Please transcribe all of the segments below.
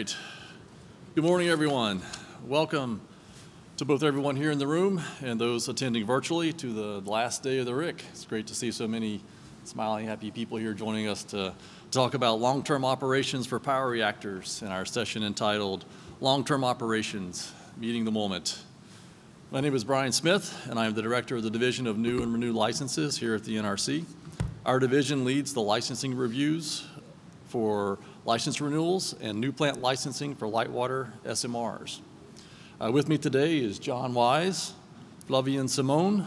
right. Good morning, everyone. Welcome to both everyone here in the room and those attending virtually to the last day of the RIC. It's great to see so many smiling, happy people here joining us to talk about long-term operations for power reactors in our session entitled Long-Term Operations, Meeting the Moment. My name is Brian Smith, and I am the Director of the Division of New and Renewed Licenses here at the NRC. Our division leads the licensing reviews for license renewals and new plant licensing for light water SMRs. Uh, with me today is John Wise, Flavien Simon,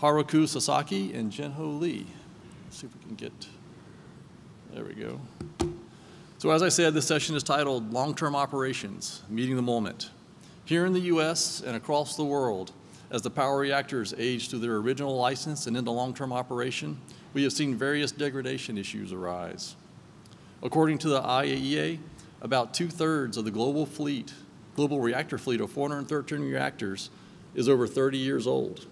Haruko Sasaki, and Jinho Lee. Let's see if we can get, there we go. So as I said, this session is titled Long-Term Operations, Meeting the Moment. Here in the U.S. and across the world, as the power reactors age through their original license and into long-term operation, we have seen various degradation issues arise. According to the IAEA, about two-thirds of the global fleet, global reactor fleet of 413 reactors is over 30 years old.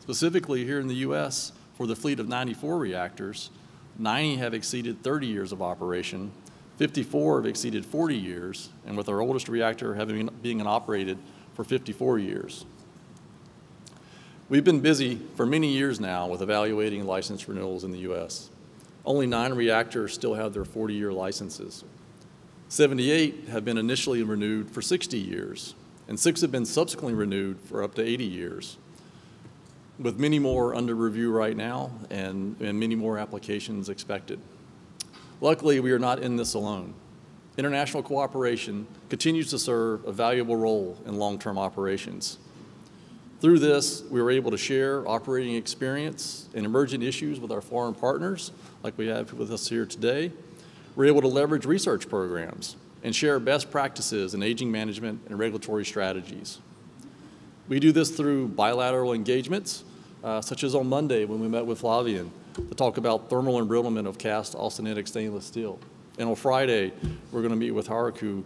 Specifically here in the U.S., for the fleet of 94 reactors, 90 have exceeded 30 years of operation, 54 have exceeded 40 years, and with our oldest reactor having being operated for 54 years. We've been busy for many years now with evaluating license renewals in the U.S. Only nine reactors still have their 40-year licenses. 78 have been initially renewed for 60 years, and six have been subsequently renewed for up to 80 years, with many more under review right now and, and many more applications expected. Luckily, we are not in this alone. International cooperation continues to serve a valuable role in long-term operations. Through this, we were able to share operating experience and emergent issues with our foreign partners, like we have with us here today. We're able to leverage research programs and share best practices in aging management and regulatory strategies. We do this through bilateral engagements, uh, such as on Monday when we met with Flavien to talk about thermal embrittlement of cast austenitic stainless steel. And on Friday, we're going to meet with Haruko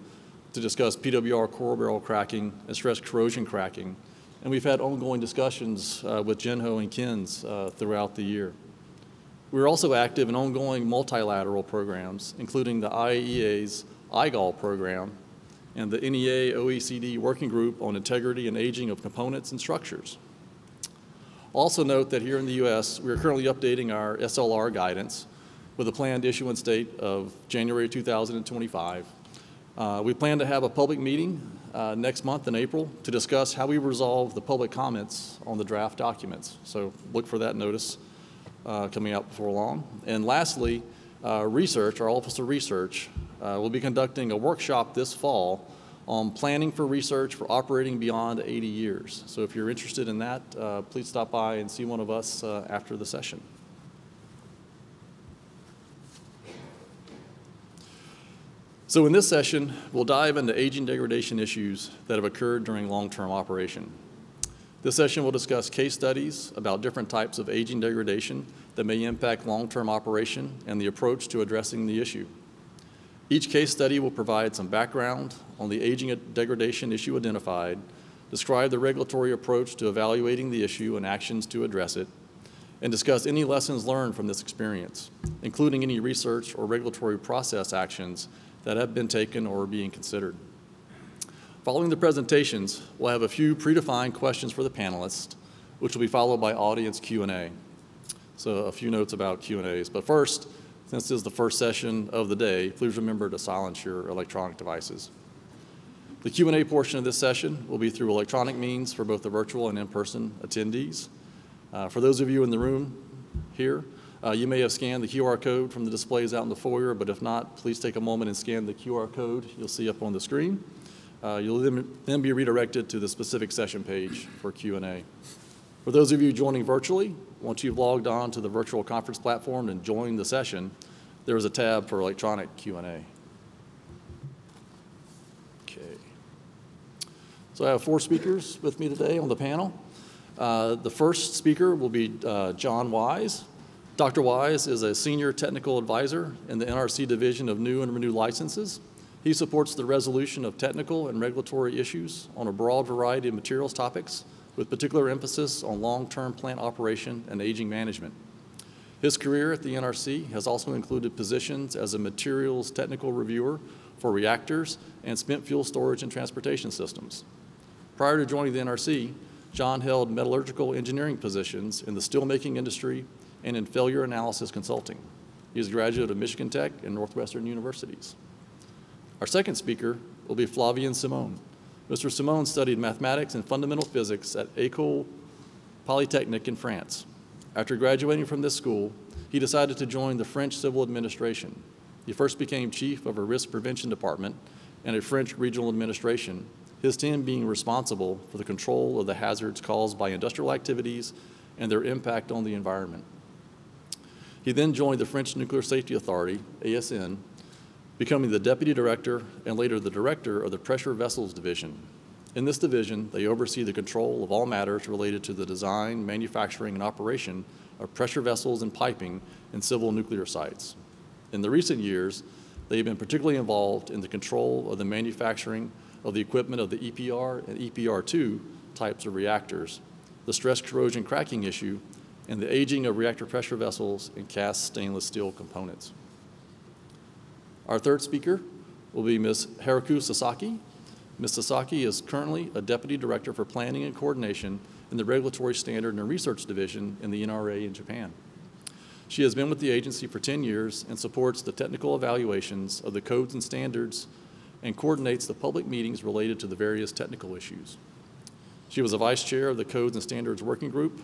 to discuss PWR core barrel cracking and stress corrosion cracking and we've had ongoing discussions uh, with Jinho and KINS uh, throughout the year. We're also active in ongoing multilateral programs, including the IAEA's IGALL program and the NEA OECD Working Group on Integrity and Aging of Components and Structures. Also note that here in the U.S., we are currently updating our SLR guidance with a planned issuance date of January 2025. Uh, we plan to have a public meeting uh, next month in April to discuss how we resolve the public comments on the draft documents. So look for that notice uh, coming out before long. And lastly, uh, research, our Office of Research, uh, will be conducting a workshop this fall on planning for research for operating beyond 80 years. So if you're interested in that, uh, please stop by and see one of us uh, after the session. So in this session, we'll dive into aging degradation issues that have occurred during long-term operation. This session will discuss case studies about different types of aging degradation that may impact long-term operation and the approach to addressing the issue. Each case study will provide some background on the aging degradation issue identified, describe the regulatory approach to evaluating the issue and actions to address it, and discuss any lessons learned from this experience, including any research or regulatory process actions that have been taken or are being considered. Following the presentations, we'll have a few predefined questions for the panelists, which will be followed by audience Q&A. So a few notes about Q&As. But first, since this is the first session of the day, please remember to silence your electronic devices. The Q&A portion of this session will be through electronic means for both the virtual and in-person attendees. Uh, for those of you in the room here, uh, you may have scanned the QR code from the displays out in the foyer, but if not, please take a moment and scan the QR code you'll see up on the screen. Uh, you'll then be redirected to the specific session page for Q&A. For those of you joining virtually, once you've logged on to the virtual conference platform and joined the session, there is a tab for electronic Q&A. Okay. So I have four speakers with me today on the panel. Uh, the first speaker will be uh, John Wise. Dr. Wise is a senior technical advisor in the NRC Division of New and Renewed Licenses. He supports the resolution of technical and regulatory issues on a broad variety of materials topics, with particular emphasis on long-term plant operation and aging management. His career at the NRC has also included positions as a materials technical reviewer for reactors and spent fuel storage and transportation systems. Prior to joining the NRC, John held metallurgical engineering positions in the steelmaking industry and in failure analysis consulting. He is a graduate of Michigan Tech and Northwestern universities. Our second speaker will be Flavien Simon. Mr. Simon studied mathematics and fundamental physics at École Polytechnique in France. After graduating from this school, he decided to join the French civil administration. He first became chief of a risk prevention department and a French regional administration, his team being responsible for the control of the hazards caused by industrial activities and their impact on the environment. He then joined the French Nuclear Safety Authority, ASN, becoming the deputy director and later the director of the Pressure Vessels Division. In this division, they oversee the control of all matters related to the design, manufacturing, and operation of pressure vessels and piping in civil nuclear sites. In the recent years, they have been particularly involved in the control of the manufacturing of the equipment of the EPR and EPR2 types of reactors, the stress corrosion cracking issue, and the aging of reactor pressure vessels and cast stainless steel components. Our third speaker will be Ms. Haruko Sasaki. Ms. Sasaki is currently a Deputy Director for Planning and Coordination in the Regulatory Standard and Research Division in the NRA in Japan. She has been with the agency for 10 years and supports the technical evaluations of the codes and standards and coordinates the public meetings related to the various technical issues. She was a vice chair of the Codes and Standards Working Group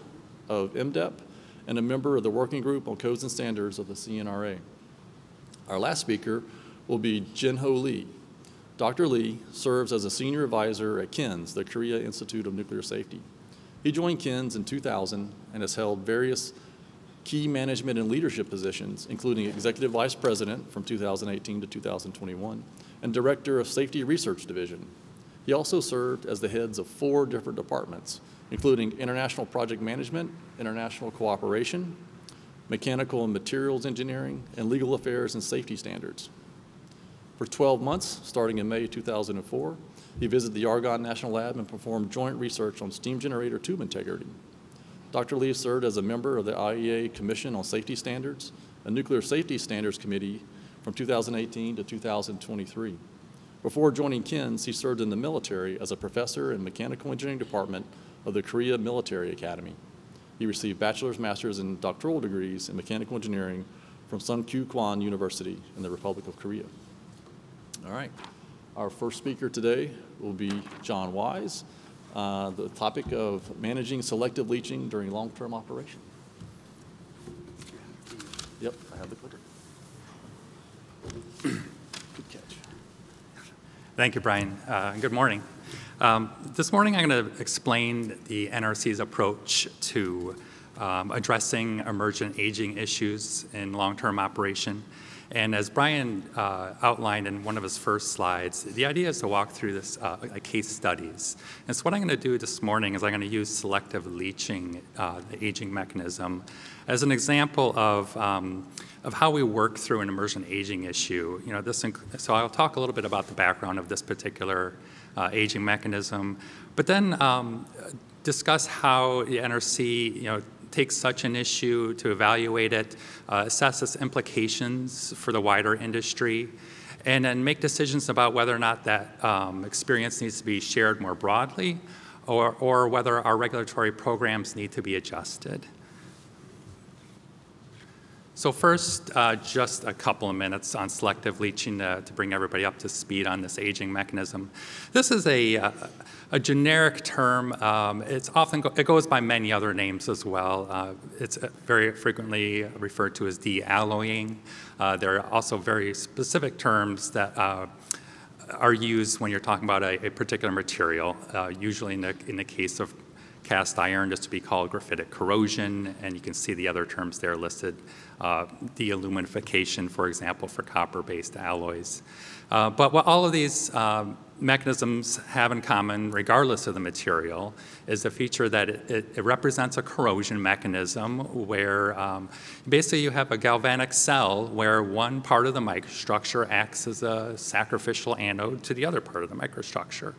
of MDEP and a member of the Working Group on Codes and Standards of the CNRA. Our last speaker will be Jin-Ho Lee. Dr. Lee serves as a senior advisor at KINS, the Korea Institute of Nuclear Safety. He joined KINS in 2000 and has held various key management and leadership positions, including Executive Vice President from 2018 to 2021 and Director of Safety Research Division. He also served as the heads of four different departments, including International Project Management, International Cooperation, Mechanical and Materials Engineering, and Legal Affairs and Safety Standards. For 12 months, starting in May 2004, he visited the Argonne National Lab and performed joint research on steam generator tube integrity. Dr. Lee served as a member of the IAEA Commission on Safety Standards, a Nuclear Safety Standards Committee from 2018 to 2023. Before joining KINS, he served in the military as a professor in Mechanical Engineering Department of the Korea Military Academy. He received bachelor's, master's, and doctoral degrees in mechanical engineering from Sungkyunkwan University in the Republic of Korea. All right. Our first speaker today will be John Wise, uh, the topic of managing selective leaching during long-term operation. Yep, I have the clicker. Good catch. Thank you, Brian. Uh, good morning. Um, this morning I'm going to explain the NRC's approach to um, addressing emergent aging issues in long-term operation and as Brian uh, outlined in one of his first slides, the idea is to walk through this uh, case studies. And so what I'm going to do this morning is I'm going to use selective leaching, uh, the aging mechanism, as an example of, um, of how we work through an emergent aging issue. You know, this so I'll talk a little bit about the background of this particular uh, aging mechanism, but then um, discuss how the NRC, you know, takes such an issue, to evaluate it, uh, assess its implications for the wider industry, and then make decisions about whether or not that um, experience needs to be shared more broadly or, or whether our regulatory programs need to be adjusted. So first, uh, just a couple of minutes on selective leaching to, to, bring everybody up to speed on this aging mechanism. This is a, uh, a generic term. Um, it's often go it goes by many other names as well. Uh, it's uh, very frequently referred to as dealloying. Uh, there are also very specific terms that uh, are used when you're talking about a, a particular material, usually in the, in the case of cast iron just to be called graphitic corrosion, and you can see the other terms there listed, uh, dealuminification, for example, for copper-based alloys. Uh, but what all of these um, mechanisms have in common, regardless of the material, is the feature that it, it, it represents a corrosion mechanism where um, basically you have a galvanic cell where one part of the microstructure acts as a sacrificial anode to the other part of the microstructure.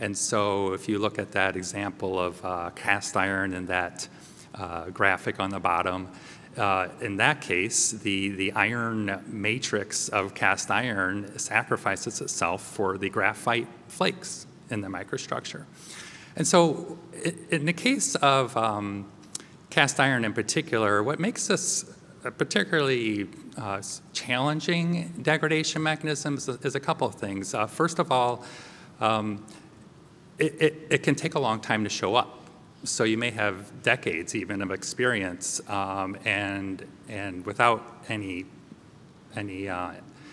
And so if you look at that example of uh, cast iron and that uh, graphic on the bottom, uh, in that case, the, the iron matrix of cast iron sacrifices itself for the graphite flakes in the microstructure. And so, in the case of um, cast iron in particular, what makes this a particularly uh, challenging degradation mechanism is a, couple of things. Uh, first of all, um, it, it, it can take a long time to show up. So you may have decades even of experience, um, and and without any any uh,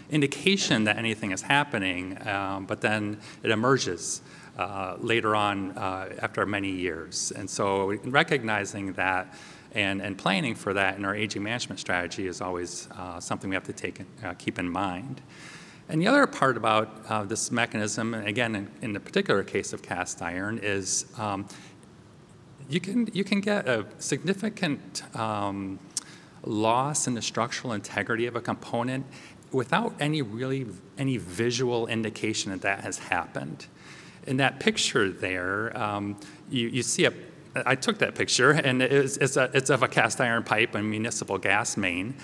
indication that anything is happening, um, but then it emerges uh, later on uh, after many years. And so recognizing that and, and planning for that in our aging management strategy is always uh, something we have to take, uh, keep in mind. And the other part about uh, this mechanism, and again, in, in the particular case of cast iron, is um, you can you can get a significant um, loss in the structural integrity of a component without any really any visual indication that that has happened. In that picture there, um, you, you see a. I took that picture, and it's, it's, a, it's of a cast iron pipe and municipal gas main.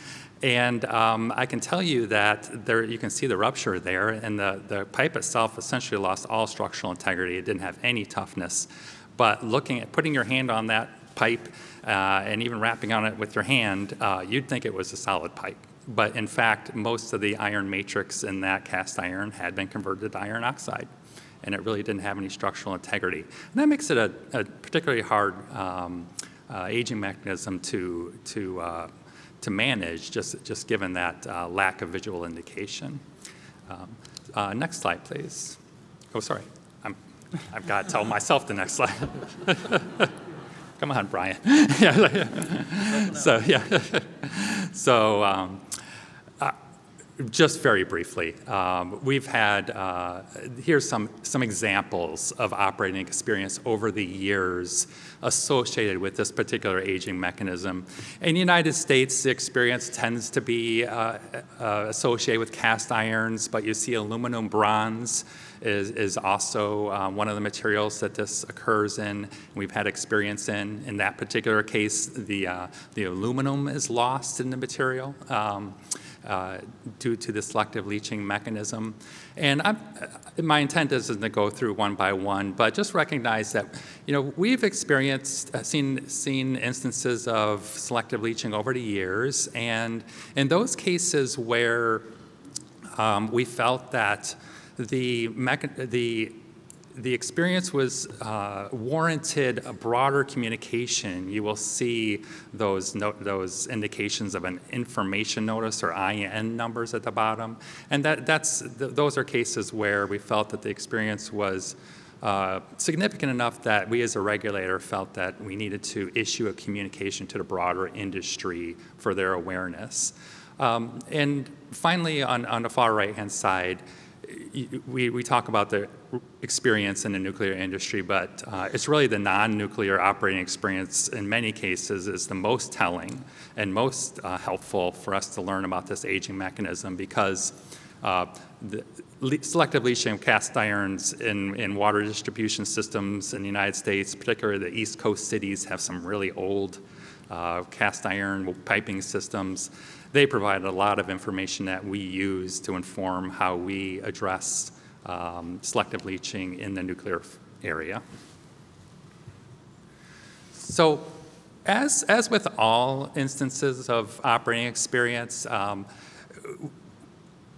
And um, I can tell you that there, you can see the rupture there, and the, the pipe itself essentially lost all structural integrity. It didn't have any toughness. But looking at putting your hand on that pipe uh, and even wrapping on it with your hand, uh, you'd think it was a solid pipe. But in fact, most of the iron matrix in that cast iron had been converted to iron oxide, and it really didn't have any structural integrity. And that makes it a, a particularly hard um, uh, aging mechanism to, to, uh, to manage, just, just given that uh, lack of visual indication. Um, uh, next slide, please. Oh, sorry. I've got to tell myself the next slide. Come on, Brian. yeah. so, yeah. so, um, uh, just very briefly, um, we've had, uh, here's some, some examples of operating experience over the years associated with this particular aging mechanism. In the United States, the experience tends to be uh, uh, associated with cast irons, but you see aluminum bronze is, is also uh, one of the materials that this occurs in. We've had experience in. In that particular case, the, uh, the aluminum is lost in the material. Um, uh, due to the selective leaching mechanism. And I'm, uh, my intent isn't to go through one by one, but just recognize that, you know, we've experienced, uh, seen, seen instances of selective leaching over the years, and in those cases where um, we felt that the, the the experience was uh, warranted a broader communication. You will see those those indications of an information notice or IN numbers at the bottom, and that that's th- those are cases where we felt that the experience was. Uh, significant enough that we as a regulator felt that we needed to issue a communication to the broader industry for their awareness. Um, and finally, on, on the far right hand side, we, we talk about the experience in the nuclear industry, but uh, it's really the non-nuclear operating experience in many cases is the most telling and most uh, helpful for us to learn about this aging mechanism because uh, the selective leaching of cast irons in, in water distribution systems in the United States, particularly the East Coast cities, have some really old uh, cast iron piping systems. They provide a lot of information that we use to inform how we address um, selective leaching in the nuclear area. So, as, as with all instances of operating experience, um,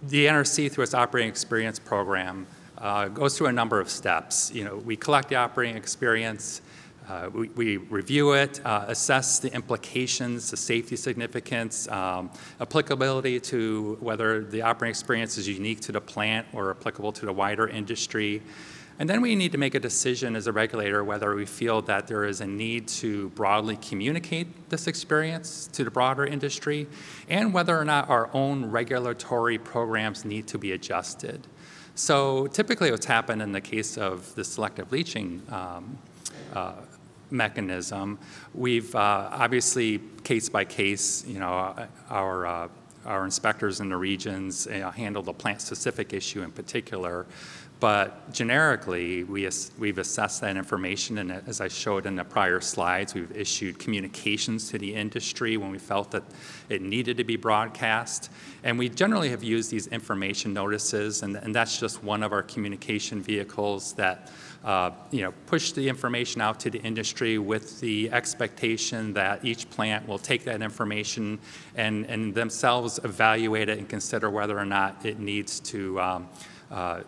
the NRC, through its operating experience program, uh, goes through a number of steps. You know, we collect the operating experience, uh, we, we review it, uh, assess the implications, the safety significance, um, applicability to whether the operating experience is unique to the plant or applicable to the wider industry. And then we need to make a decision as a regulator whether we feel that there is a need to broadly communicate this experience to the broader industry and whether or not our own regulatory programs need to be adjusted. So typically what's happened in the case of the selective leaching um, uh, mechanism, we've uh, obviously case by case, you know, our, uh, our inspectors in the regions you know, handle the plant specific issue in particular. But generically, we, we've assessed that information, and as I showed in the prior slides, we've issued communications to the industry when we felt that it needed to be broadcast. And we generally have used these information notices, and, and that's just one of our communication vehicles that, uh, you know, push the information out to the industry with the expectation that each plant will take that information and, and themselves evaluate it and consider whether or not it needs to um, uh,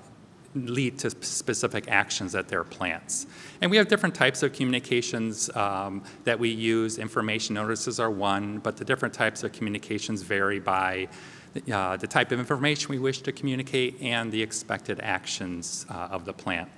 lead to specific actions at their plants. And we have different types of communications um, that we use. Information notices are one, but the different types of communications vary by uh, the type of information we wish to communicate and the expected actions uh, of the plant.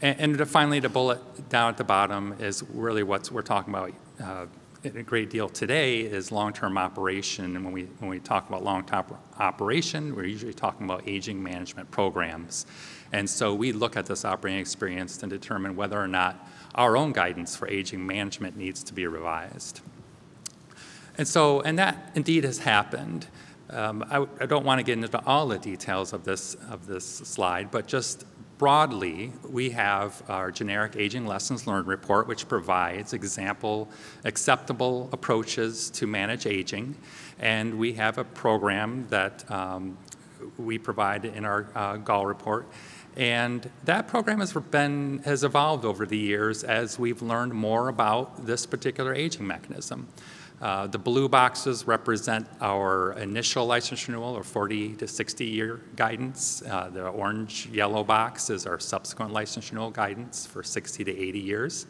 And, and finally, the bullet down at the bottom is really what we're talking about uh, a great deal today is long-term operation. And when we, when we talk about long-term operation, we're usually talking about aging management programs. And so we look at this operating experience to determine whether or not our own guidance for aging management needs to be revised. And so, and that indeed has happened. Um, I, I, don't want to get into all the details of this, of this slide, but just broadly, we have our generic aging lessons learned report, which provides example acceptable approaches to manage aging. And we have a program that um, we provide in our uh, GALL report and that program has been has evolved over the years as we've learned more about this particular aging mechanism. Uh, the blue boxes represent our initial license renewal or 40 to 60 year guidance. Uh, the orange yellow box is our subsequent license renewal guidance for 60 to 80 years.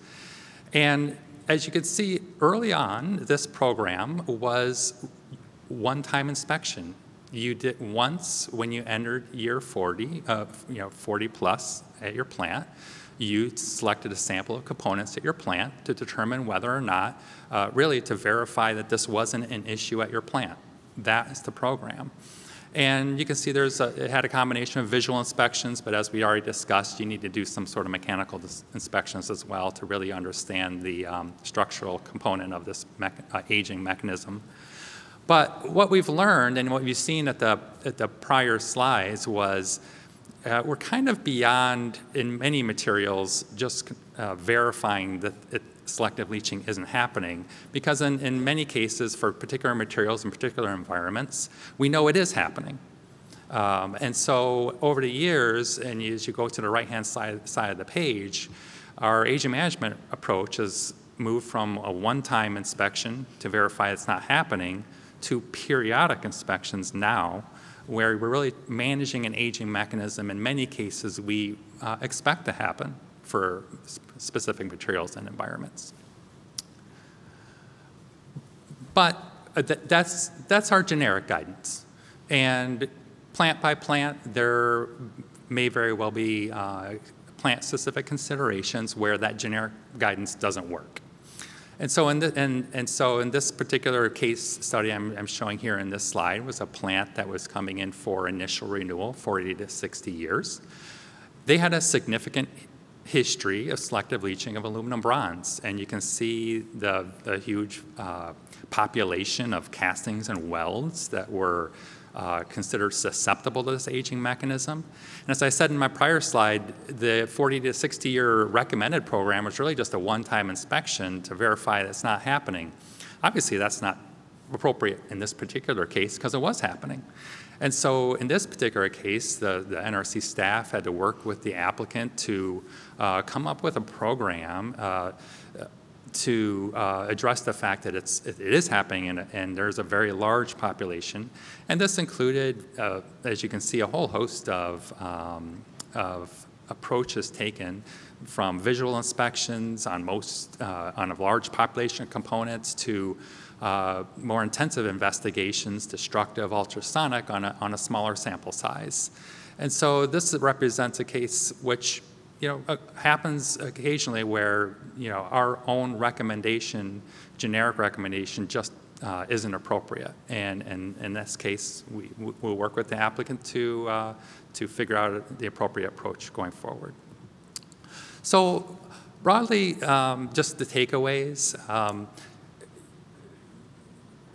And as you can see early on, this program was one time inspection you did once when you entered year 40, uh, you know, 40 plus at your plant, you selected a sample of components at your plant to determine whether or not, uh, really to verify that this wasn't an issue at your plant. That is the program. And you can see there's a, it had a combination of visual inspections, but as we already discussed, you need to do some sort of mechanical inspections as well to really understand the um, structural component of this me uh, aging mechanism. But what we've learned and what we've seen at the, at the prior slides was uh, we're kind of beyond, in many materials, just uh, verifying that it, selective leaching isn't happening. Because in, in many cases, for particular materials in particular environments, we know it is happening. Um, and so over the years, and as you go to the right-hand side, side of the page, our aging management approach has moved from a one-time inspection to verify it's not happening to periodic inspections now, where we're really managing an aging mechanism in many cases we uh, expect to happen for specific materials and environments. But uh, th that's, that's our generic guidance. And plant by plant, there may very well be uh, plant-specific considerations where that generic guidance doesn't work. And so in, the, and, and so in this particular case study I'm, I'm, showing here in this slide was a plant that was coming in for initial renewal, 40 to 60 years. They had a significant history of selective leaching of aluminum bronze. And you can see the, the huge uh, population of castings and welds that were uh, considered susceptible to this aging mechanism. And as I said in my prior slide, the 40 to 60 year recommended program was really just a one-time inspection to verify that's not happening. Obviously, that's not appropriate in this particular case because it was happening. And so in this particular case, the, the NRC staff had to work with the applicant to uh, come up with a program uh, to uh, address the fact that it's, it is happening and, and, there's a very large population. And this included, uh, as you can see, a whole host of, um, of approaches taken from visual inspections on most, uh, on a large population of components to uh, more intensive investigations, destructive ultrasonic on a, on a smaller sample size. And so this represents a case which you know, uh, happens occasionally where, you know, our own recommendation, generic recommendation, just uh, isn't appropriate. And, and in this case, we, we'll work with the applicant to, uh, to figure out the appropriate approach going forward. So broadly, um, just the takeaways. Um,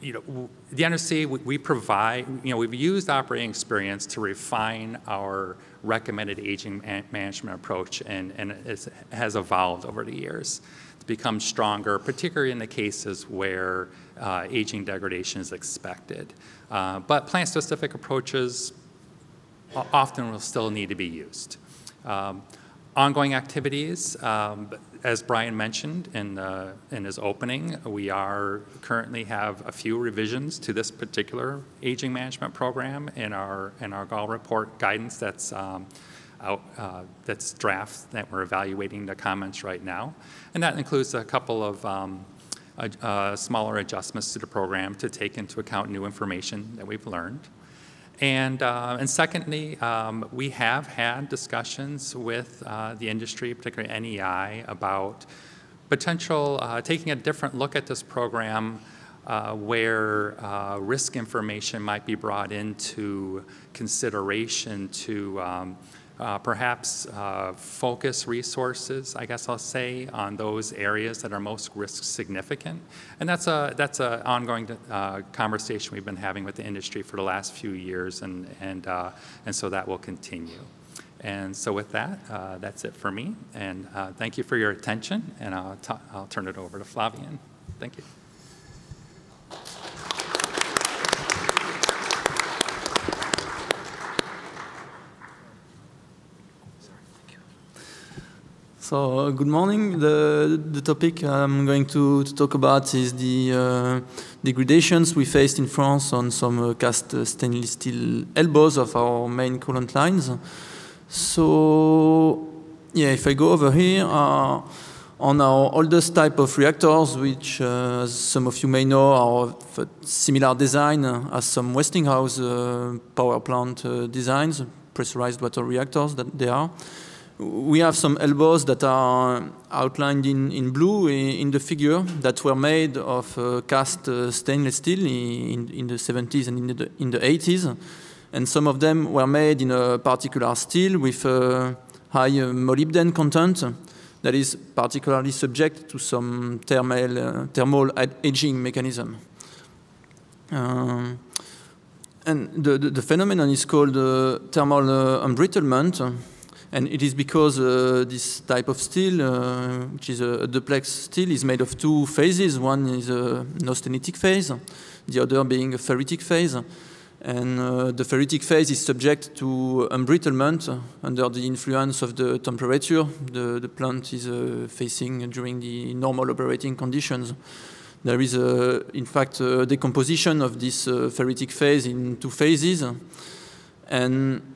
you know, the NRC, we, we provide, you know, we've used operating experience to refine our recommended aging man management approach, and, and it has evolved over the years to become stronger, particularly in the cases where uh, aging degradation is expected. Uh, but plant-specific approaches often will still need to be used. Um, ongoing activities, um, as Brian mentioned in, uh, in his opening, we are currently have a few revisions to this particular aging management program in our, in our GALL report guidance that's um, out, uh, that's draft that we're evaluating the comments right now. And that includes a couple of um, uh, smaller adjustments to the program to take into account new information that we've learned. And, uh, and secondly, um, we have had discussions with uh, the industry, particularly NEI, about potential uh, taking a different look at this program uh, where uh, risk information might be brought into consideration to um, uh, perhaps uh, focus resources, I guess I'll say, on those areas that are most risk significant. And that's a that's an ongoing uh, conversation we've been having with the industry for the last few years, and and uh, and so that will continue. And so with that, uh, that's it for me. And thank you for your attention. And I'll, I'll turn it over to Flavien. Thank you. So, uh, good morning. The, the topic I'm going to, to talk about is the uh, degradations we faced in France on some uh, cast uh, stainless steel elbows of our main coolant lines. So, yeah, if I go over here, uh, on our oldest type of reactors, which, uh, as some of you may know, are of a similar design as some Westinghouse power plant designs, pressurized water reactors that they are we have some elbows that are outlined in, in blue in the figure that were made of uh, cast uh, stainless steel in, in the 70s and in the, in the 80s. And some of them were made in a particular steel with a high uh, molybdenum content that is particularly subject to some thermal, uh, thermal aging mechanism. Um, and the, the, the, phenomenon is called uh, thermal uh, embrittlement. And it is because uh, this type of steel, uh, which is a, a, duplex steel, is made of two phases. One is a austenitic phase, the other being a ferritic phase. And uh, the ferritic phase is subject to embrittlement under the influence of the temperature the, the plant is uh, facing during the normal operating conditions. There is, a, in fact, a decomposition of this uh, ferritic phase in two phases. And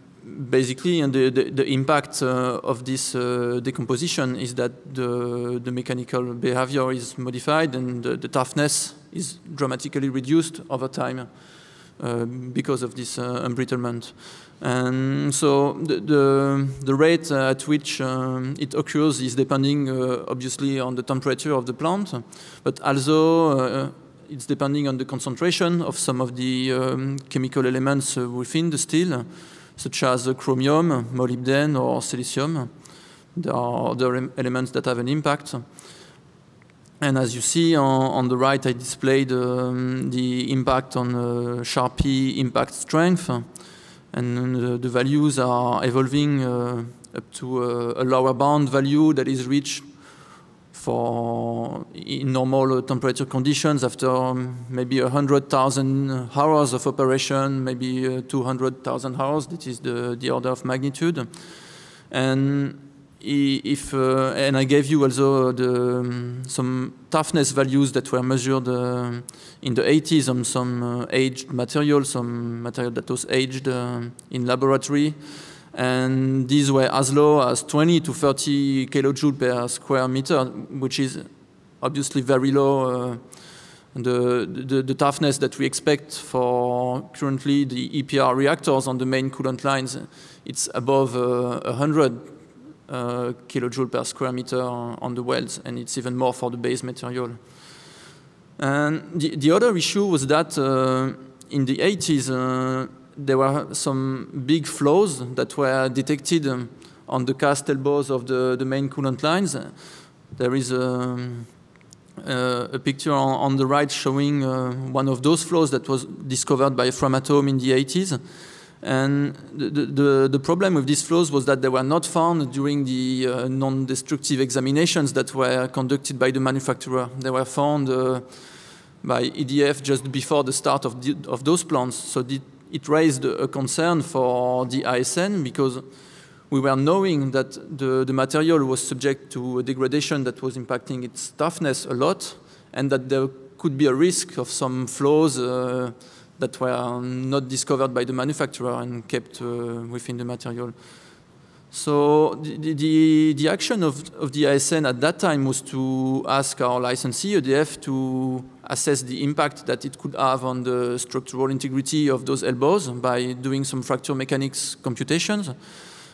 basically, and the, the, the impact uh, of this uh, decomposition is that the, the mechanical behavior is modified and the, the toughness is dramatically reduced over time uh, because of this uh, embrittlement. And so the, the, the rate at which um, it occurs is depending uh, obviously on the temperature of the plant, but also uh, it's depending on the concentration of some of the um, chemical elements within the steel such as chromium, molybdenum, or silicium. There are other elements that have an impact. And as you see on, on the right, I displayed um, the impact on uh, Charpy impact strength. And uh, the values are evolving uh, up to a, a lower bound value that is reached for in normal temperature conditions after um, maybe 100,000 hours of operation, maybe uh, 200,000 hours. That is the, the order of magnitude. And if uh, and I gave you also the, um, some toughness values that were measured uh, in the 80s on some uh, aged material, some material that was aged uh, in laboratory and these were as low as 20 to 30 kilojoule per square meter, which is obviously very low. Uh, the, the, the, toughness that we expect for currently the EPR reactors on the main coolant lines, it's above uh, 100 uh, kilojoule per square meter on the welds, and it's even more for the base material. And the, the other issue was that uh, in the 80s, uh, there were some big flows that were detected um, on the cast elbows of the, the main coolant lines. There is a, uh, a picture on, on, the right showing uh, one of those flows that was discovered by Framatome in the 80s. And the, the, the, problem with these flows was that they were not found during the uh, non-destructive examinations that were conducted by the manufacturer. They were found uh, by EDF just before the start of, the, of those plants. So it raised a concern for the ISN because we were knowing that the, the material was subject to a degradation that was impacting its toughness a lot and that there could be a risk of some flaws uh, that were not discovered by the manufacturer and kept uh, within the material. So the, the, the, action of, of the ASN at that time was to ask our licensee, EDF, to assess the impact that it could have on the structural integrity of those elbows by doing some fracture mechanics computations.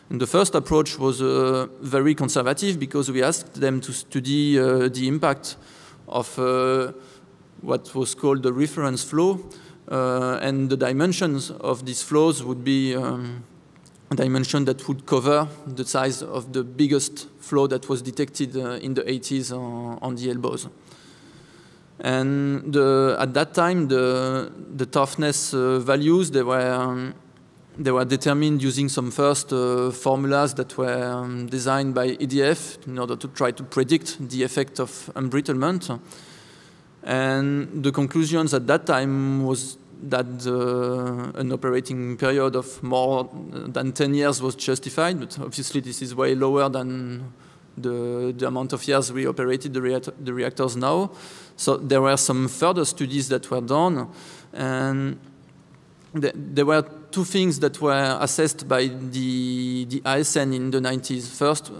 And the first approach was uh, very conservative because we asked them to study uh, the impact of uh, what was called the reference flow, uh, and the dimensions of these flows would be um, a mentioned that would cover the size of the biggest flow that was detected uh, in the 80s on, on the elbows. And the, at that time, the, the toughness uh, values, they were um, they were determined using some first uh, formulas that were um, designed by EDF in order to try to predict the effect of embrittlement. And the conclusions at that time was that uh, an operating period of more than 10 years was justified, but obviously this is way lower than the, the amount of years we operated the, reactor, the reactors now. So there were some further studies that were done, and there were two things that were assessed by the, the ASN in the 90s. First,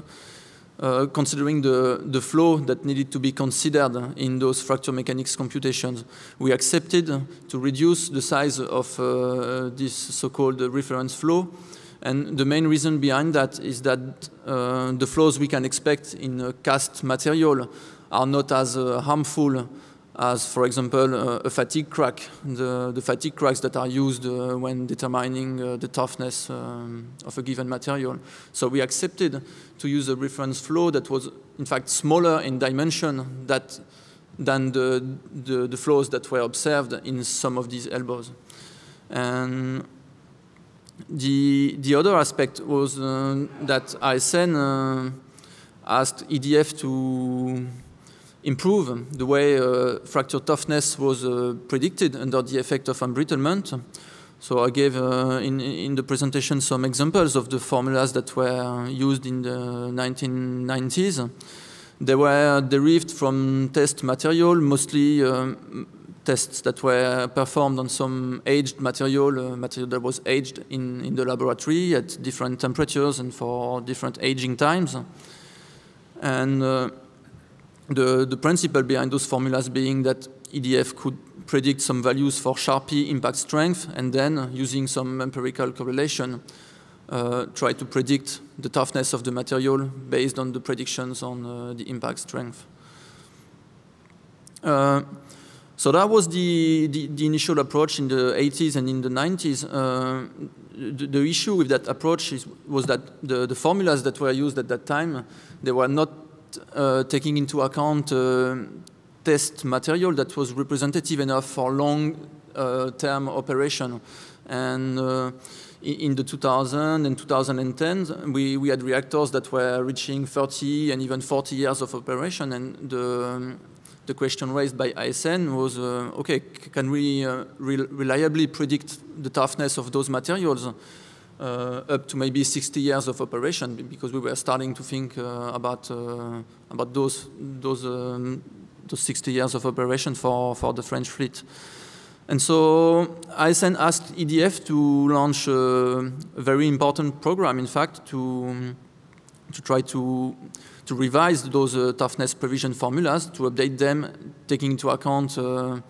uh, considering the, the flow that needed to be considered in those fracture mechanics computations, we accepted to reduce the size of uh, this so-called reference flow. And the main reason behind that is that uh, the flows we can expect in a cast material are not as uh, harmful as, for example, uh, a fatigue crack, the, the, fatigue cracks that are used uh, when determining uh, the toughness um, of a given material. So we accepted to use a reference flow that was, in fact, smaller in dimension that, than the, the, the, flows that were observed in some of these elbows. And the, the other aspect was uh, that ASN uh, asked EDF to improve the way uh, fracture toughness was uh, predicted under the effect of embrittlement. So I gave uh, in, in the presentation some examples of the formulas that were used in the 1990s. They were derived from test material, mostly um, tests that were performed on some aged material, uh, material that was aged in, in the laboratory at different temperatures and for different aging times. And uh, the, the principle behind those formulas being that EDF could predict some values for Charpy impact strength and then using some empirical correlation uh, try to predict the toughness of the material based on the predictions on uh, the impact strength. Uh, so that was the, the, the, initial approach in the 80s and in the 90s. Uh, the, the, issue with that approach is, was that the, the formulas that were used at that time, they were not uh, taking into account uh, test material that was representative enough for long-term uh, operation. And in the 2000 and 2010, we, we had reactors that were reaching 30 and even 40 years of operation. And the, the question raised by ASN was, uh, okay, can we uh, re reliably predict the toughness of those materials? Uh, up to maybe 60 years of operation because we were starting to think uh, about uh, about those those um, those 60 years of operation for for the French fleet. And so ASN asked EDF to launch a, a very important program, in fact, to to try to to revise those uh, toughness provision formulas, to update them, taking into account uh,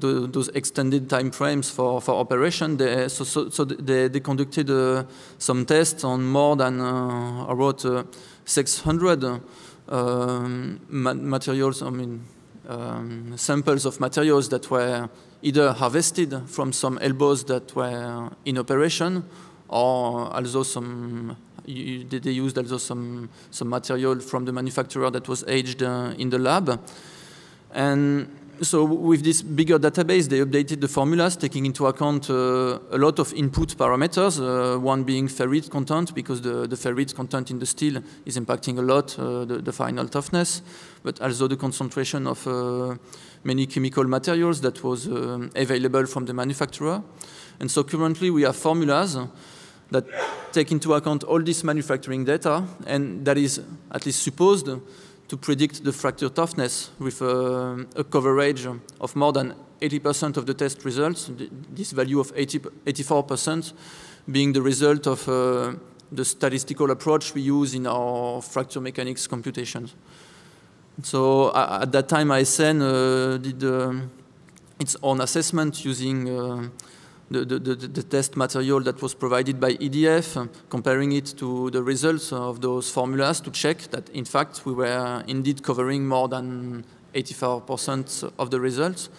the, those extended time frames for, for operation. They, so, so, so they, they conducted uh, some tests on more than, uh, wrote, uh, 600 um, ma materials, I mean, um, samples of materials that were either harvested from some elbows that were in operation or also some they used also some some material from the manufacturer that was aged uh, in the lab And so with this bigger database, they updated the formulas, taking into account uh, a lot of input parameters, uh, one being ferrite content, because the, the ferrite content in the steel is impacting a lot uh, the, the, final toughness, but also the concentration of uh, many chemical materials that was um, available from the manufacturer. And so currently we have formulas that take into account all this manufacturing data, and that is at least supposed to predict the fracture toughness with a, a coverage of more than 80% of the test results, this value of 80, 84% being the result of uh, the statistical approach we use in our fracture mechanics computations. So uh, at that time, ISN uh, did uh, its own assessment using uh, the, the, the, the, test material that was provided by EDF, comparing it to the results of those formulas to check that, in fact, we were indeed covering more than 84% of the results.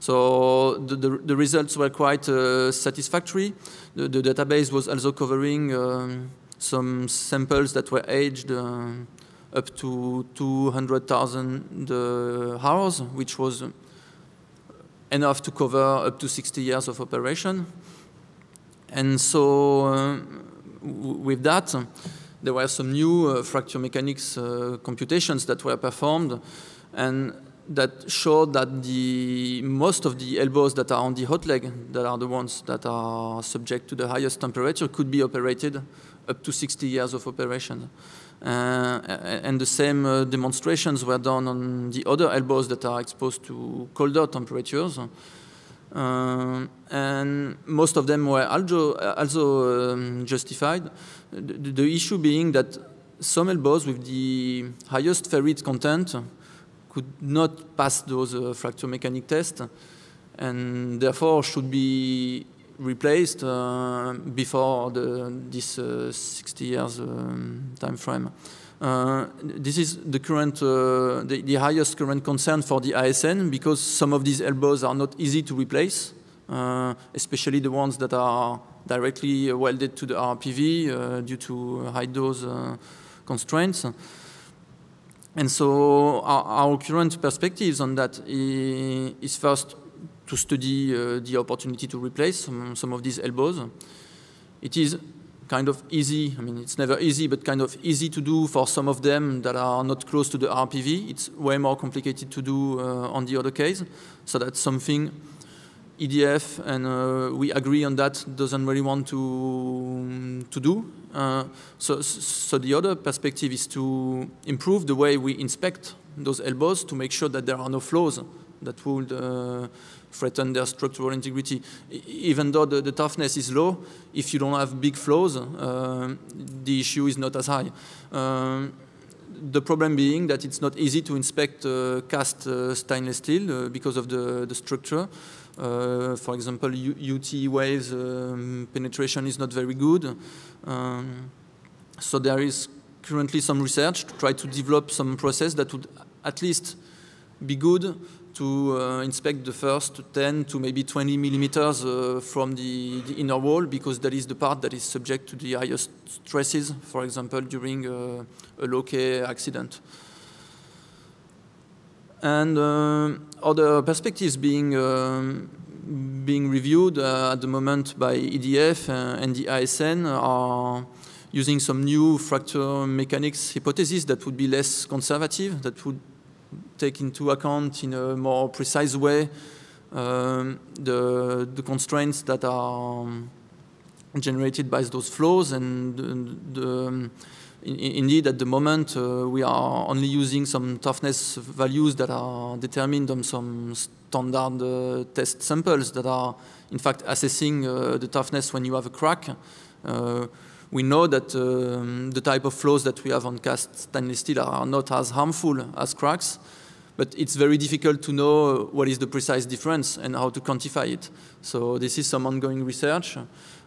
So the, the, the results were quite uh, satisfactory. The, the, database was also covering um, some samples that were aged uh, up to 200,000 uh, hours, which was enough to cover up to 60 years of operation. And so uh, with that, there were some new uh, fracture mechanics uh, computations that were performed and that showed that the most of the elbows that are on the hot leg, that are the ones that are subject to the highest temperature, could be operated up to 60 years of operation. Uh, and the same uh, demonstrations were done on the other elbows that are exposed to colder temperatures. Uh, and most of them were also, also um, justified. The, the, issue being that some elbows with the highest ferrite content could not pass those uh, fracture mechanic tests and therefore should be replaced uh, before the, this uh, 60 years um, time frame. Uh, this is the current, uh, the, the, highest current concern for the ISN because some of these elbows are not easy to replace, uh, especially the ones that are directly welded to the RPV uh, due to high dose constraints. And so our, our, current perspectives on that is first to study uh, the opportunity to replace some, some of these elbows. It is kind of easy, I mean, it's never easy, but kind of easy to do for some of them that are not close to the RPV. It's way more complicated to do uh, on the other case. So that's something EDF, and uh, we agree on that, doesn't really want to, to do. Uh, so, so the other perspective is to improve the way we inspect those elbows to make sure that there are no flaws that would uh, threaten their structural integrity. Even though the, the, toughness is low, if you don't have big flows, uh, the issue is not as high. Um, the problem being that it's not easy to inspect uh, cast uh, stainless steel uh, because of the, the structure. Uh, for example, U UT waves um, penetration is not very good. Um, so there is currently some research to try to develop some process that would at least be good to uh, inspect the first 10 to maybe 20 millimeters uh, from the, the, inner wall because that is the part that is subject to the highest stresses, for example, during uh, a LOCA accident. And uh, other perspectives being, um, being reviewed uh, at the moment by EDF and the ISN are using some new fracture mechanics hypotheses that would be less conservative, that would take into account in a more precise way um, the, the constraints that are um, generated by those flows and the, the um, in, indeed at the moment uh, we are only using some toughness values that are determined on some standard uh, test samples that are in fact assessing uh, the toughness when you have a crack. We know that um, the type of flows that we have on cast stainless steel are not as harmful as cracks, but it's very difficult to know what is the precise difference and how to quantify it. So this is some ongoing research.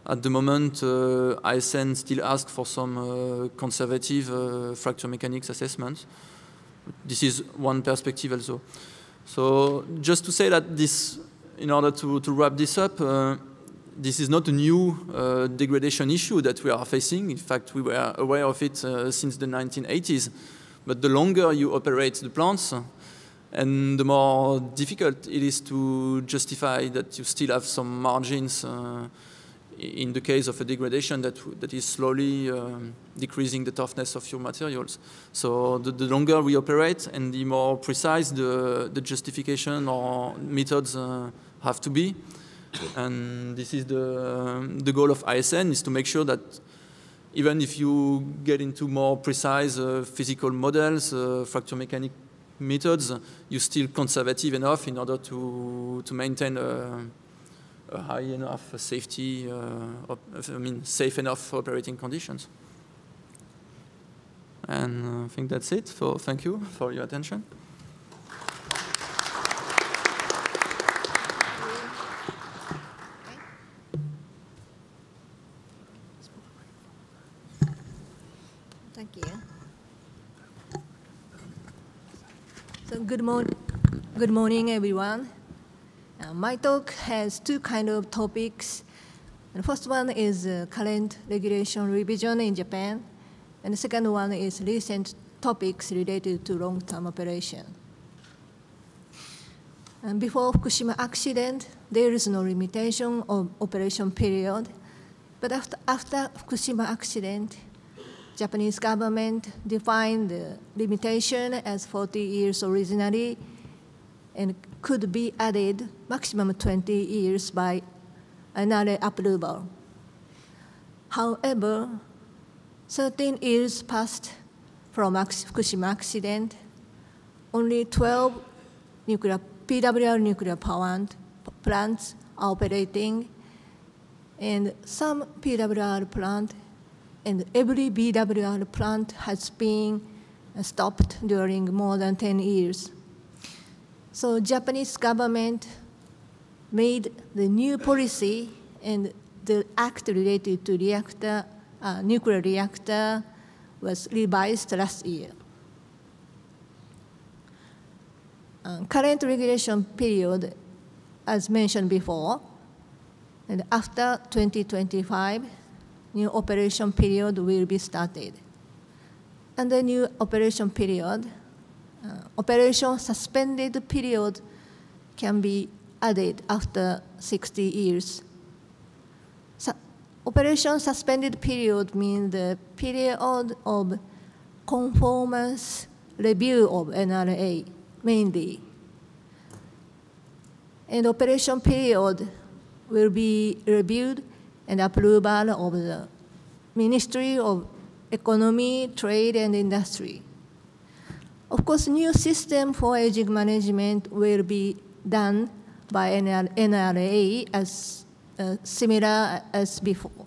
At the moment, uh, ISN still asks for some uh, conservative uh, fracture mechanics assessments. This is one perspective also. So just to say that this, in order to, to wrap this up, uh, this is not a new uh, degradation issue that we are facing. In fact, we were aware of it uh, since the 1980s. But the longer you operate the plants, And the more difficult it is to justify that you still have some margins uh, in the case of a degradation that, that is slowly um, decreasing the toughness of your materials. So the, the, longer we operate and the more precise the, the justification or methods uh, have to be. And this is the, the goal of ISN is to make sure that even if you get into more precise uh, physical models, uh, fracture mechanic methods, you're still conservative enough in order to, to maintain a, a high enough safety, uh, I mean, safe enough operating conditions. And I think that's it. So thank you for your attention. Thank you. So good morning, good morning, everyone. Uh, my talk has two kind of topics. The first one is uh, current regulation revision in Japan, and the second one is recent topics related to long-term operation. And before Fukushima accident, there is no limitation of operation period. But after, after Fukushima accident, Japanese government defined the limitation as 40 years originally and could be added maximum 20 years by another approval. However, 13 years passed from Fukushima accident, only 12 nuclear, PWR nuclear power plants are operating, and some PWR plant and every BWR plant has been stopped during more than 10 years. So Japanese government made the new policy and the act related to reactor, uh, nuclear reactor was revised last year. Uh, current regulation period, as mentioned before, and after 2025, new operation period will be started. And the new operation period, uh, operation suspended period can be added after 60 years. So, operation suspended period means the period of conformance review of NRA, mainly. And operation period will be reviewed and approval of the Ministry of Economy, Trade and Industry. Of course, new system for aging management will be done by NRA as uh, similar as before.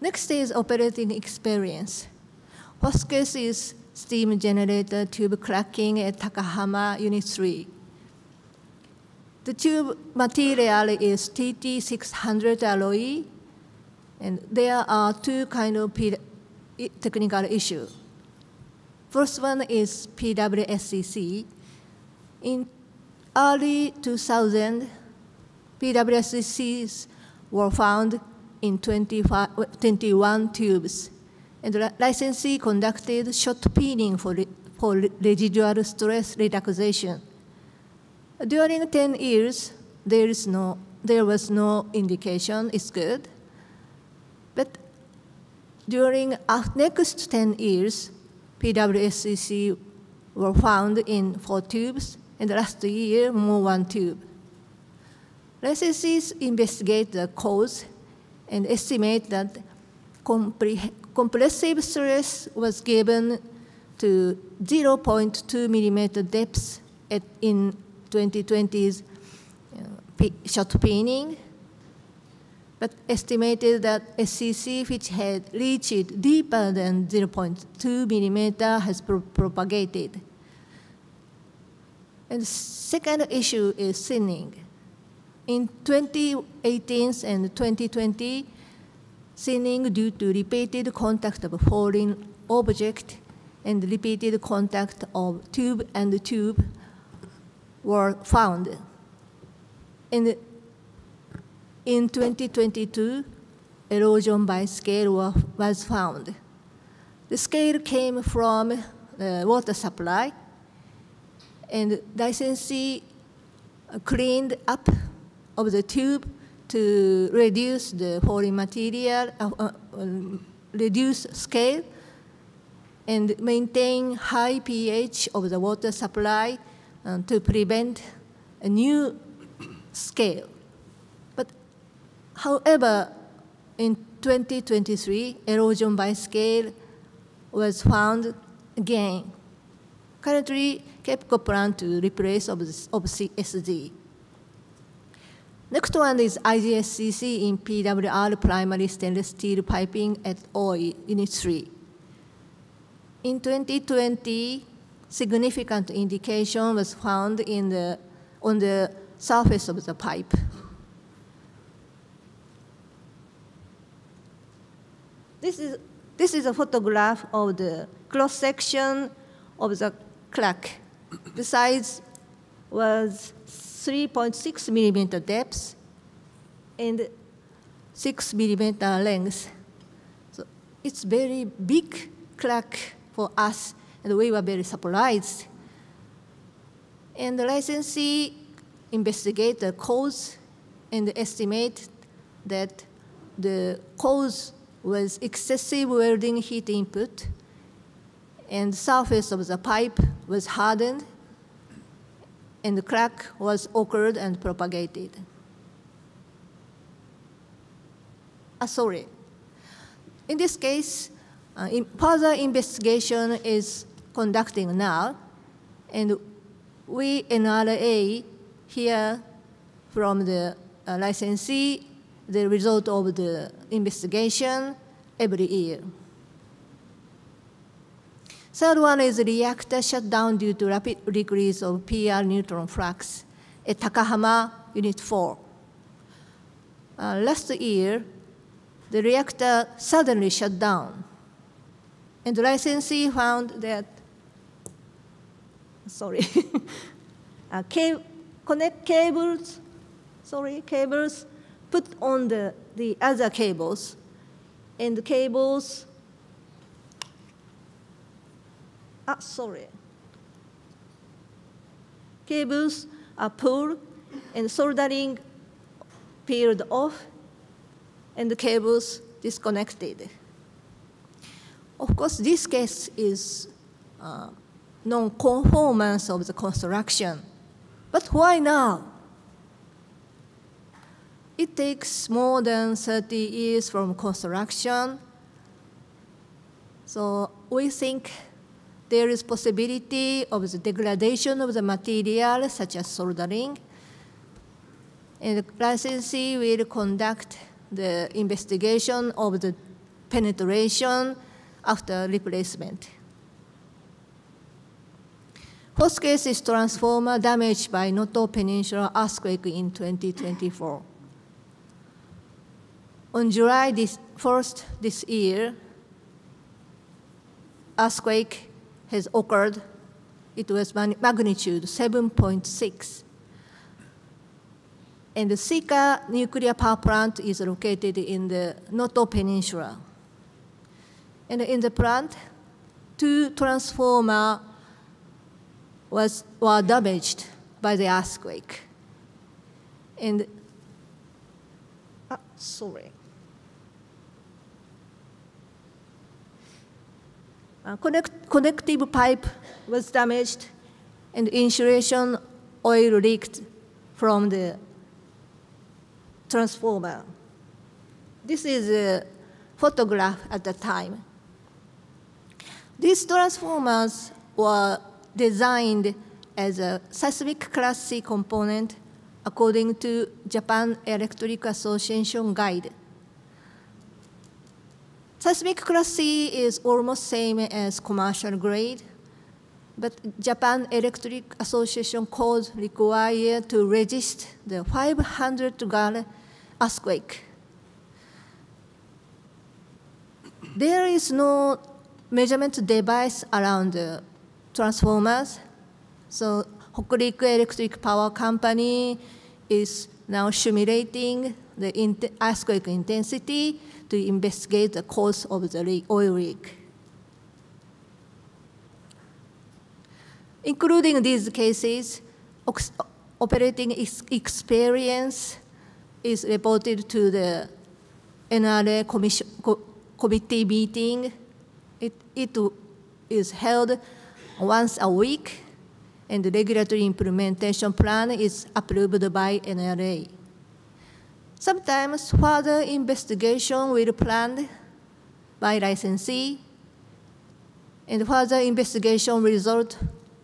Next is operating experience. First case is steam generator tube cracking at Takahama Unit 3. The tube material is TT600 alloy, and there are two kind of technical issues. First one is PWSCC. In early 2000, PWSCCs were found in 21 tubes, and the licensee conducted shot peening for, for residual stress relaxation. During 10 years, there, is no, there was no indication it's good. But during uh, next 10 years, PWSCC were found in four tubes, and last year, more one tube. Licensees investigate the cause and estimate that compressive stress was given to 0.2 millimeter depths at, in 2020's uh, shot peening, but estimated that SCC, which had reached deeper than 0.2 millimeter, has pro propagated. And the second issue is thinning. In 2018 and 2020, thinning due to repeated contact of foreign object and repeated contact of tube and tube were found. In, in 2022, erosion by scale was found. The scale came from the water supply, and licensee cleaned up of the tube to reduce the falling material, uh, uh, um, reduce scale, and maintain high pH of the water supply uh, to prevent a new scale. But however, in 2023, erosion by scale was found again. Currently, KEPCO plan to replace of, CSD. Next one is IGSCC in PWR primary stainless steel piping at Ohi, Unit 3. In 2020, significant indication was found in the, on the surface of the pipe. This is, this is a photograph of the cross-section of the crack. The size was 3.6 millimeter depth and 6 millimeter length. So it's very big crack for us, and we were very surprised. And the licensee investigate the cause and estimate that the cause was excessive welding heat input and the surface of the pipe was hardened and the crack was occurred and propagated. Ah, sorry. In this case, uh, in further investigation is conducting now, and we NRA hear from the uh, licensee the result of the investigation every year. Third one is reactor shutdown due to rapid decrease of PR neutron flux at Takahama Unit 4. Uh, last year, the reactor suddenly shut down, and the licensee found that, sorry, uh, connect cables, sorry, cables put on the, the other cables, and the cables ah, sorry. Cables are pulled and soldering peeled off and the cables disconnected. Of course, this case is uh, non-conformance of the construction. But why now? It takes more than 30 years from construction. So we think there is possibility of the degradation of the material, such as soldering. And the licensee will conduct the investigation of the penetration after replacement. Is transformer damaged by Noto Peninsula earthquake in 2024. On July 1st this year, earthquake has occurred. It was magnitude 7.6. And the Shika nuclear power plant is located in the Noto Peninsula. And in the plant, two transformers was, were damaged by the earthquake. And, uh, sorry. Uh, connect, connective pipe was damaged and insulation oil leaked from the transformer. This is a photograph at the time. These transformers were designed as a seismic class C component according to Japan Electric Association guide. Seismic class C is almost same as commercial grade, but Japan Electric Association code require to resist the 500 Gal earthquake. There is no measurement device around the transformers, so Hokuriku Electric Power Company is now simulating the earthquake intensity to investigate the cause of the leak, oil leak. including these cases, operating ex- experience is reported to the NRA commission, co- committee meeting. It, it is held once a week, and the regulatory implementation plan is approved by NRA. Sometimes further investigation will be planned by licensee, and further investigation result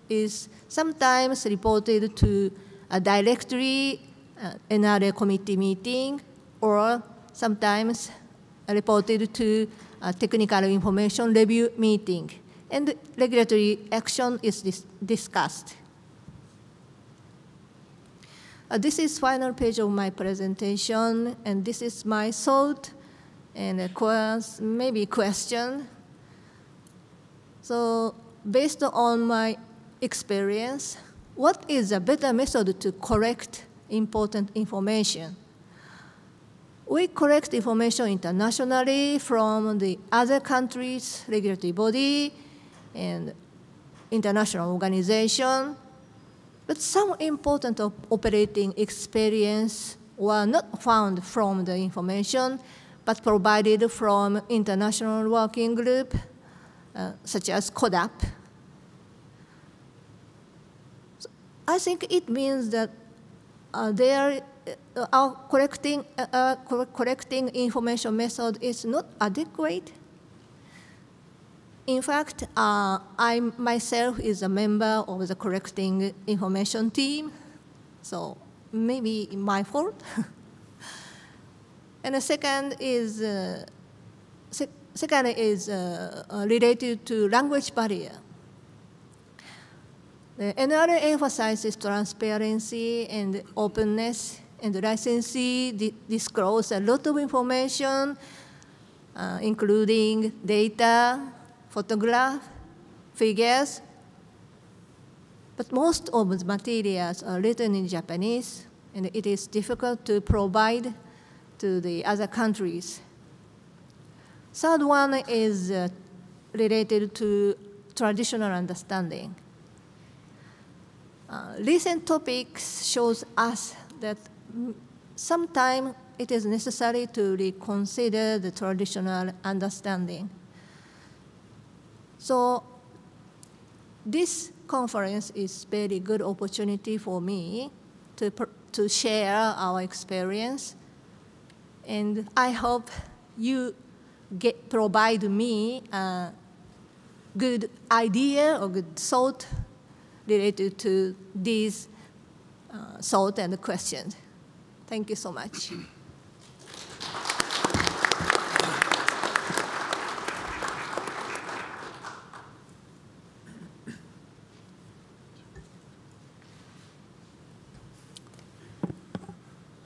is sometimes reported to a directory, uh, another committee meeting, or sometimes reported to a technical information review meeting, and regulatory action is dis- discussed. Uh, this is final page of my presentation, and this is my thought and a quest, maybe question. So based on my experience, what is a better method to correct important information? We collect information internationally from the other countries' regulatory body and international organization, but some important op- operating experience were not found from the information, but provided from international working group, uh, such as CODAP. So I think it means that uh, their uh, our collecting uh, uh, co- collecting information method is not adequate. In fact, uh, I myself is a member of the collecting information team, so maybe my fault. and the second is uh, sec- second is uh, uh, related to language barrier. The NRA emphasizes transparency and openness, and the licensee di- disclose a lot of information, uh, including data, photograph, figures. But most of the materials are written in Japanese, and it is difficult to provide to the other countries. Third one is uh, related to traditional understanding. Uh, recent topics shows us that sometimes it is necessary to reconsider the traditional understanding. So this conference is very good opportunity for me to, to share our experience. And I hope you get, provide me a good idea or good thought related to these uh, thought and questions. Thank you so much.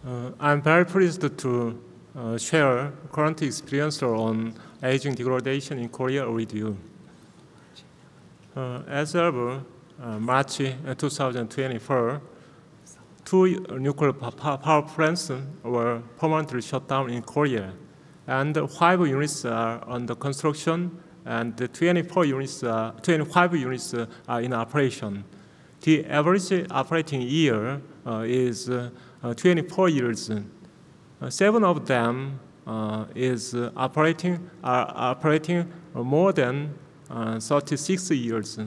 Uh, I'm very pleased to uh, share current experience on aging degradation in Korea with you. Uh, as of uh, March uh, 2024, two nuclear po- po- power plants were permanently shut down in Korea, and five units are under construction, and 24 units, uh, 25 units uh, are in operation. The average operating year uh, is 24 years. Uh, seven of them uh, is uh, operating are operating uh, more than uh, 36 years.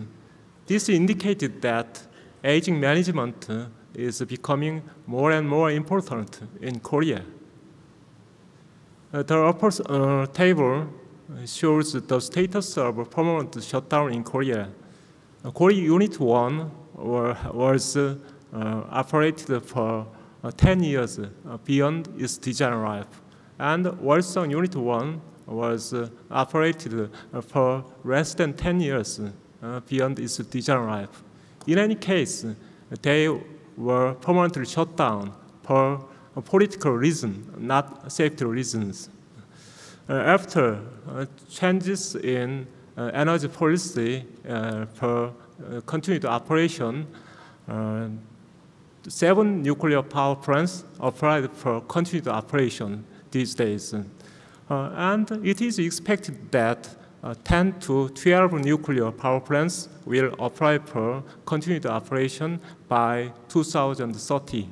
This indicated that aging management uh, is becoming more and more important in Korea. Uh, the upper uh, table shows the status of permanent shutdown in Korea. Uh, Kori Unit 1 was uh, uh, operated for uh, 10 years uh, beyond its design life. And Wolsong Unit 1 was uh, operated uh, for less than 10 years uh, beyond its design life. In any case, they were permanently shut down for political reason, not safety reasons. Uh, after uh, changes in uh, energy policy uh, for uh, continued operation, uh, seven nuclear power plants applied for continued operation these days. Uh, and it is expected that uh, 10 to 12 nuclear power plants will apply for continued operation by 2030.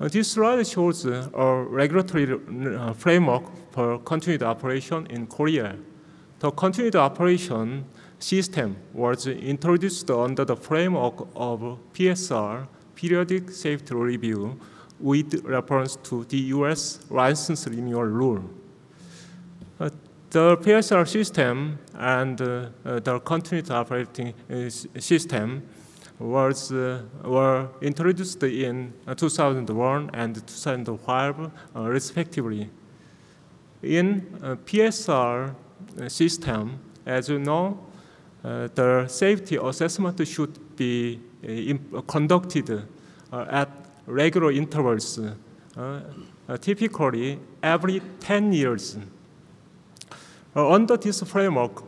Uh, this slide shows a regulatory uh, framework for continued operation in Korea. The continued operation system was introduced under the framework of PSR, Periodic Safety Review, with reference to the US license renewal rule. Uh, the PSR system and uh, the continued operating uh, system was, uh, were introduced in uh, 2001 and 2005 uh, respectively. In PSR system, as you know, the safety assessment should be uh, conducted uh, at regular intervals, uh, uh, typically every 10 years. Uh, under this framework,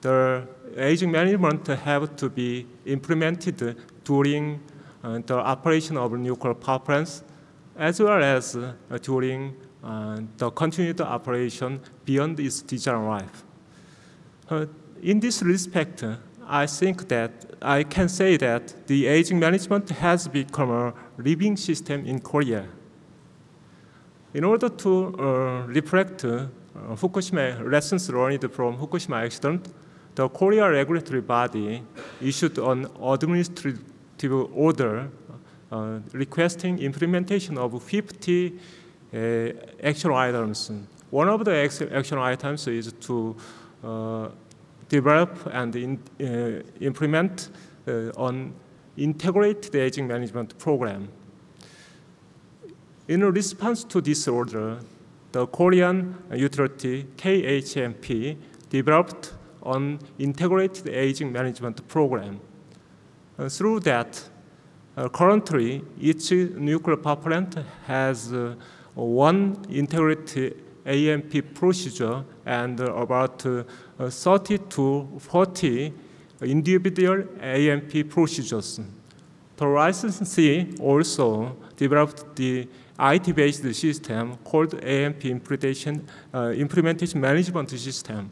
the aging management have to be implemented during uh, the operation of nuclear power plants, as well as uh, during uh, the continued operation beyond its design life. In this respect, I think that I can say that the aging management has become a living system in Korea. In order to uh, reflect uh, Fukushima lessons learned from Fukushima accident, the Korea regulatory body issued an administrative order uh, requesting implementation of 50 uh, action items. One of the action items is to uh, develop and in, uh, implement uh, an integrated aging management program. In response to this order, the Korean utility KHNP developed an integrated aging management program. Uh, through that, uh, currently, each nuclear power plant has uh, one integrated AMP procedure and about uh, 30 to 40 individual AMP procedures. The licensee also developed the IT-based system called AMP uh, implementation management system.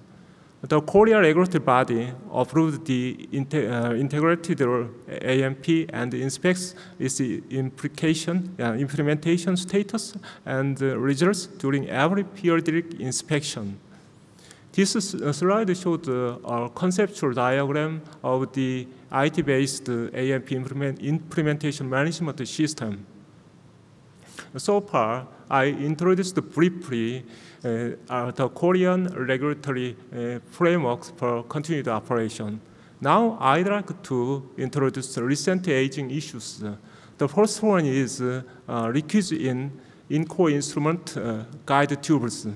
The Korea regulatory body approved the uh, integrated AMP and inspects its implication, uh, implementation status and results during every periodic inspection. This uh, slide showed uh, a conceptual diagram of the IT-based AMP implement- implementation management system. So far, I introduced briefly uh, uh, the Korean regulatory uh, frameworks for continued operation. Now, I'd like to introduce recent aging issues. The first one is uh, leakage in in-core instrument uh, guide tubes.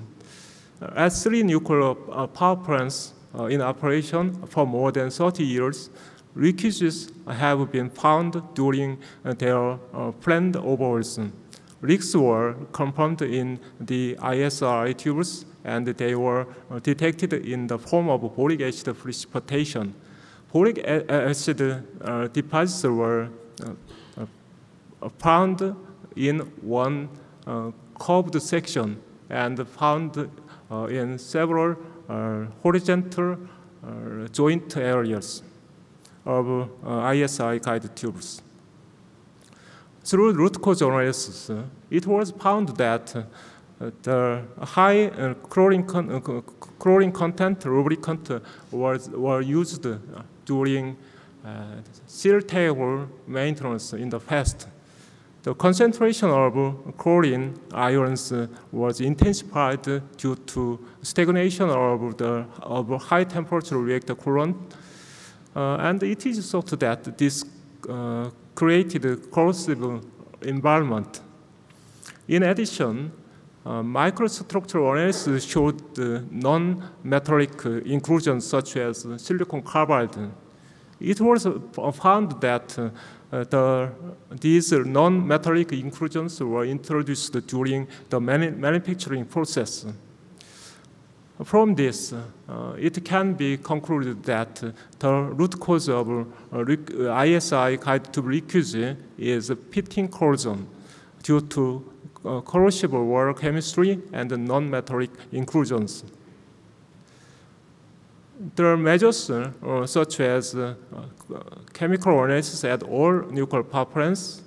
At three nuclear uh, power plants uh, in operation for more than 30 years, leakages have been found during uh, their uh, planned overhauls. Leaks were confirmed in the ICI tubes and they were uh, detected in the form of boric acid precipitation. Boric acid uh, deposits were uh, uh, found in one uh, curved section and found uh, in several uh, horizontal uh, joint areas of uh, ISI guide tubes. Through root cause analysis, uh, it was found that uh, the high uh, chlorine, con- uh, chlorine content lubricant uh, was, were used uh, during uh, seal maintenance in the past. The concentration of chlorine ions was intensified due to stagnation of the of high temperature reactor coolant, uh, and it is thought that this uh, created a corrosive environment. In addition, uh, microstructural analysis showed uh, non-metallic inclusions such as silicon carbide. It was found that uh, the, these non-metallic inclusions were introduced during the manufacturing process. From this, uh, it can be concluded that uh, the root cause of uh, uh, ISI guide tube leakage is pitting corrosion due to uh, corrosive wall chemistry and non-metallic inclusions. There are measures uh, uh, such as uh, uh, chemical analysis at all nuclear power plants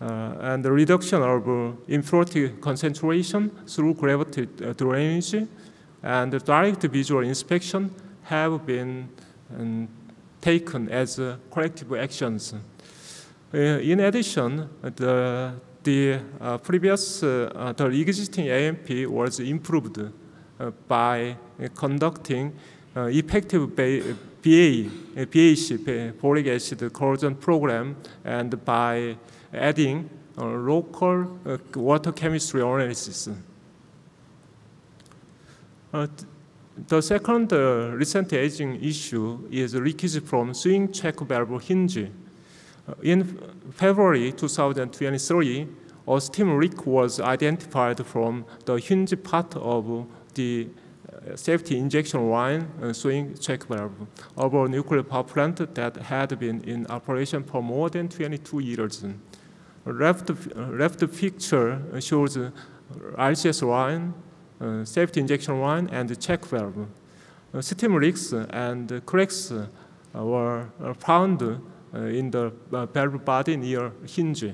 uh, and the reduction of impurity concentration through gravity drainage and direct visual inspection have been um, taken as corrective actions. In addition, the, the previous, the existing AMP was improved by conducting uh, effective ba- BA, BAC, boric acid corrosion program, and by adding uh, local uh, water chemistry analysis. Uh, the second uh, recent aging issue is leakage from swing check valve hinge. Uh, in February 2023, a steam leak was identified from the hinge part of the safety injection line uh, swing check valve of a nuclear power plant that had been in operation for more than 22 years. Left, left picture shows RCS line, uh, safety injection line, and check valve. Uh, steam leaks and cracks uh, were uh, found uh, in the valve body near hinge.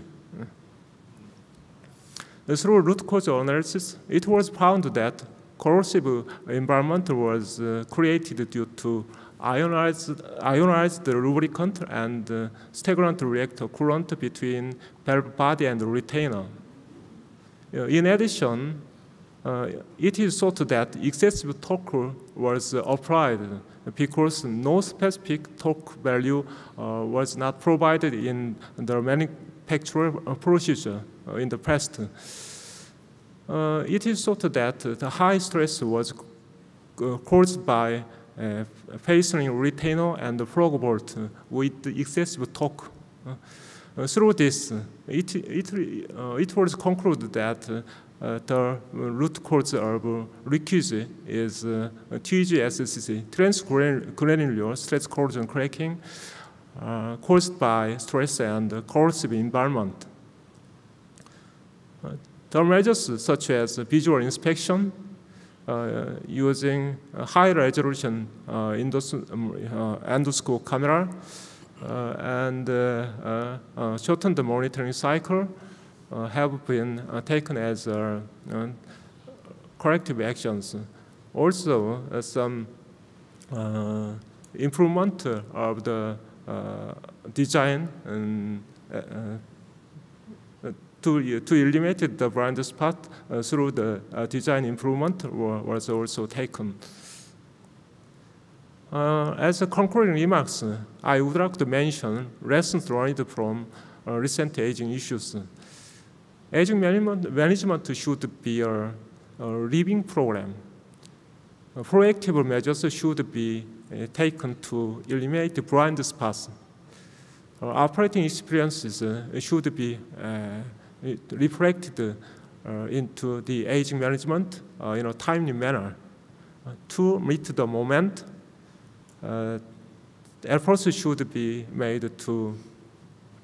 Through root cause analysis, it was found that corrosive environment was uh, created due to ionized, ionized lubricant and uh, stagnant reactor coolant between valve body and retainer. Uh, In addition, uh, it is thought that excessive torque was applied because no specific torque value uh, was not provided in the manufacturer procedure uh, in the past. Uh, it is thought that the high stress was uh, caused by uh, fastening retainer and frog bolt with excessive torque. Uh, through this, it, it, uh, it was concluded that uh, the root cause of leakage is uh, TGSCC, transgranular stress corrosion cracking, uh, caused by stress and corrosive environment. Uh, measures such as visual inspection, uh, using high resolution uh, endos- um, uh, endoscope camera, uh, and uh, uh, uh, shortened the monitoring cycle uh, have been uh, taken as uh, uh, corrective actions. Also, uh, some uh, improvement of the uh, design and, uh, uh, to, to eliminate the blind spot uh, through the uh, design improvement wa- was also taken. Uh, as a concluding remarks, I would like to mention lessons learned from uh, recent aging issues. Aging management, management should be a, a living program. Uh, proactive measures should be taken to eliminate blind spots. Operating experiences should be reflected uh, into the aging management uh, in a timely manner uh, to meet the moment efforts should be made to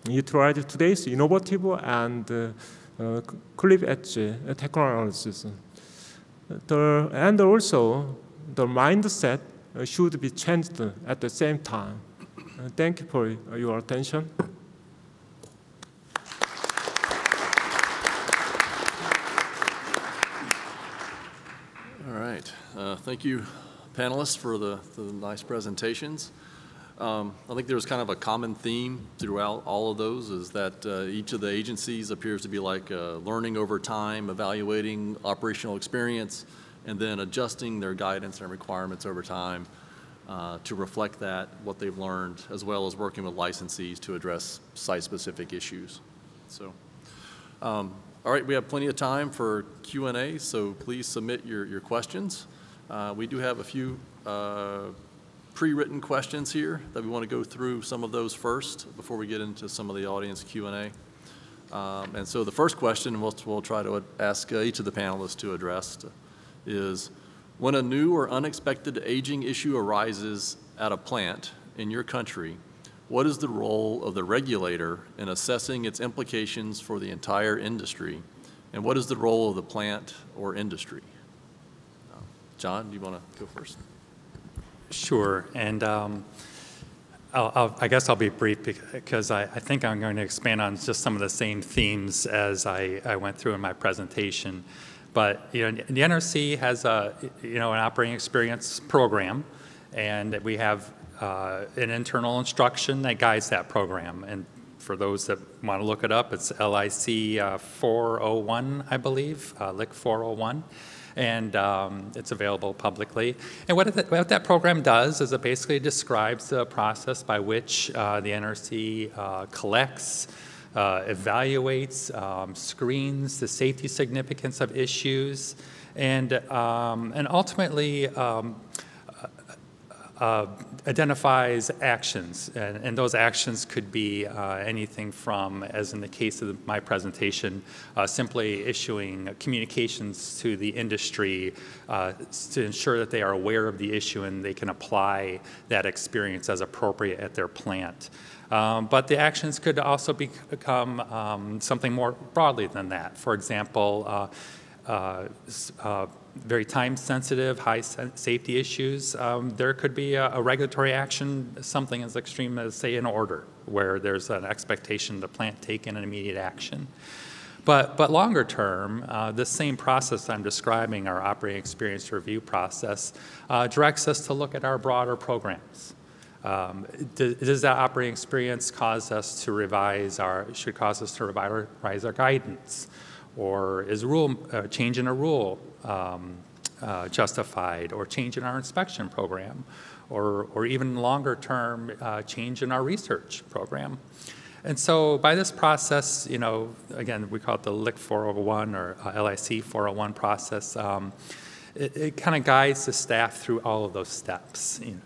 utilize today's innovative and uh, clip edge technologies. The, and also, the mindset should be changed at the same time. Thank you for your attention. Uh, Thank you, panelists, for the, the nice presentations. Um, I think there's kind of a common theme throughout all of those, is that uh, each of the agencies appears to be like uh, learning over time, evaluating operational experience, and then adjusting their guidance and requirements over time uh, to reflect that, what they've learned, as well as working with licensees to address site-specific issues. So, um, all right, we have plenty of time for Q and A, so please submit your, your questions. Uh, We do have a few uh, pre-written questions here that we want to go through some of those first before we get into some of the audience Q and A. Um, And so the first question, we'll, we'll try to ask uh, each of the panelists to address, is when a new or unexpected aging issue arises at a plant in your country, what is the role of the regulator in assessing its implications for the entire industry? And what is the role of the plant or industry? John, do you want to go first? Sure, and um, I'll, I'll, I guess I'll be brief because I, I, think I'm going to expand on just some of the same themes as I, I went through in my presentation. But you know, the NRC has a you know an operating experience program, and we have uh, an internal instruction that guides that program. And for those that want to look it up, it's LIC uh, 401, I believe, uh, LIC 401 and um, it's available publicly. And what, that, what that program does is it basically describes the process by which uh, the NRC uh, collects, uh, evaluates, um, screens the safety significance of issues, and, um, and ultimately um, uh, identifies actions, and, and, those actions could be uh, anything from, as in the case of my presentation, uh, simply issuing communications to the industry uh, to ensure that they are aware of the issue and they can apply that experience as appropriate at their plant. Um, but the actions could also become um, something more broadly than that. For example, uh, uh, very time sensitive, high safety issues, um, there could be a, a, regulatory action, something as extreme as, say, an order, where there's an expectation the plant take an immediate action. But, but longer term, uh, this same process I'm describing, our operating experience review process, uh, directs us to look at our broader programs. Um, does, that operating experience cause us to revise our, should cause us to revise our guidance? Or is rule, uh, change in a rule um, uh, justified, or change in our inspection program, or, or even longer term uh, change in our research program? And so by this process, you know, again, we call it the LIC 401 or uh, LIC 401 process. Um, it, it kind of guides the staff through all of those steps. You know.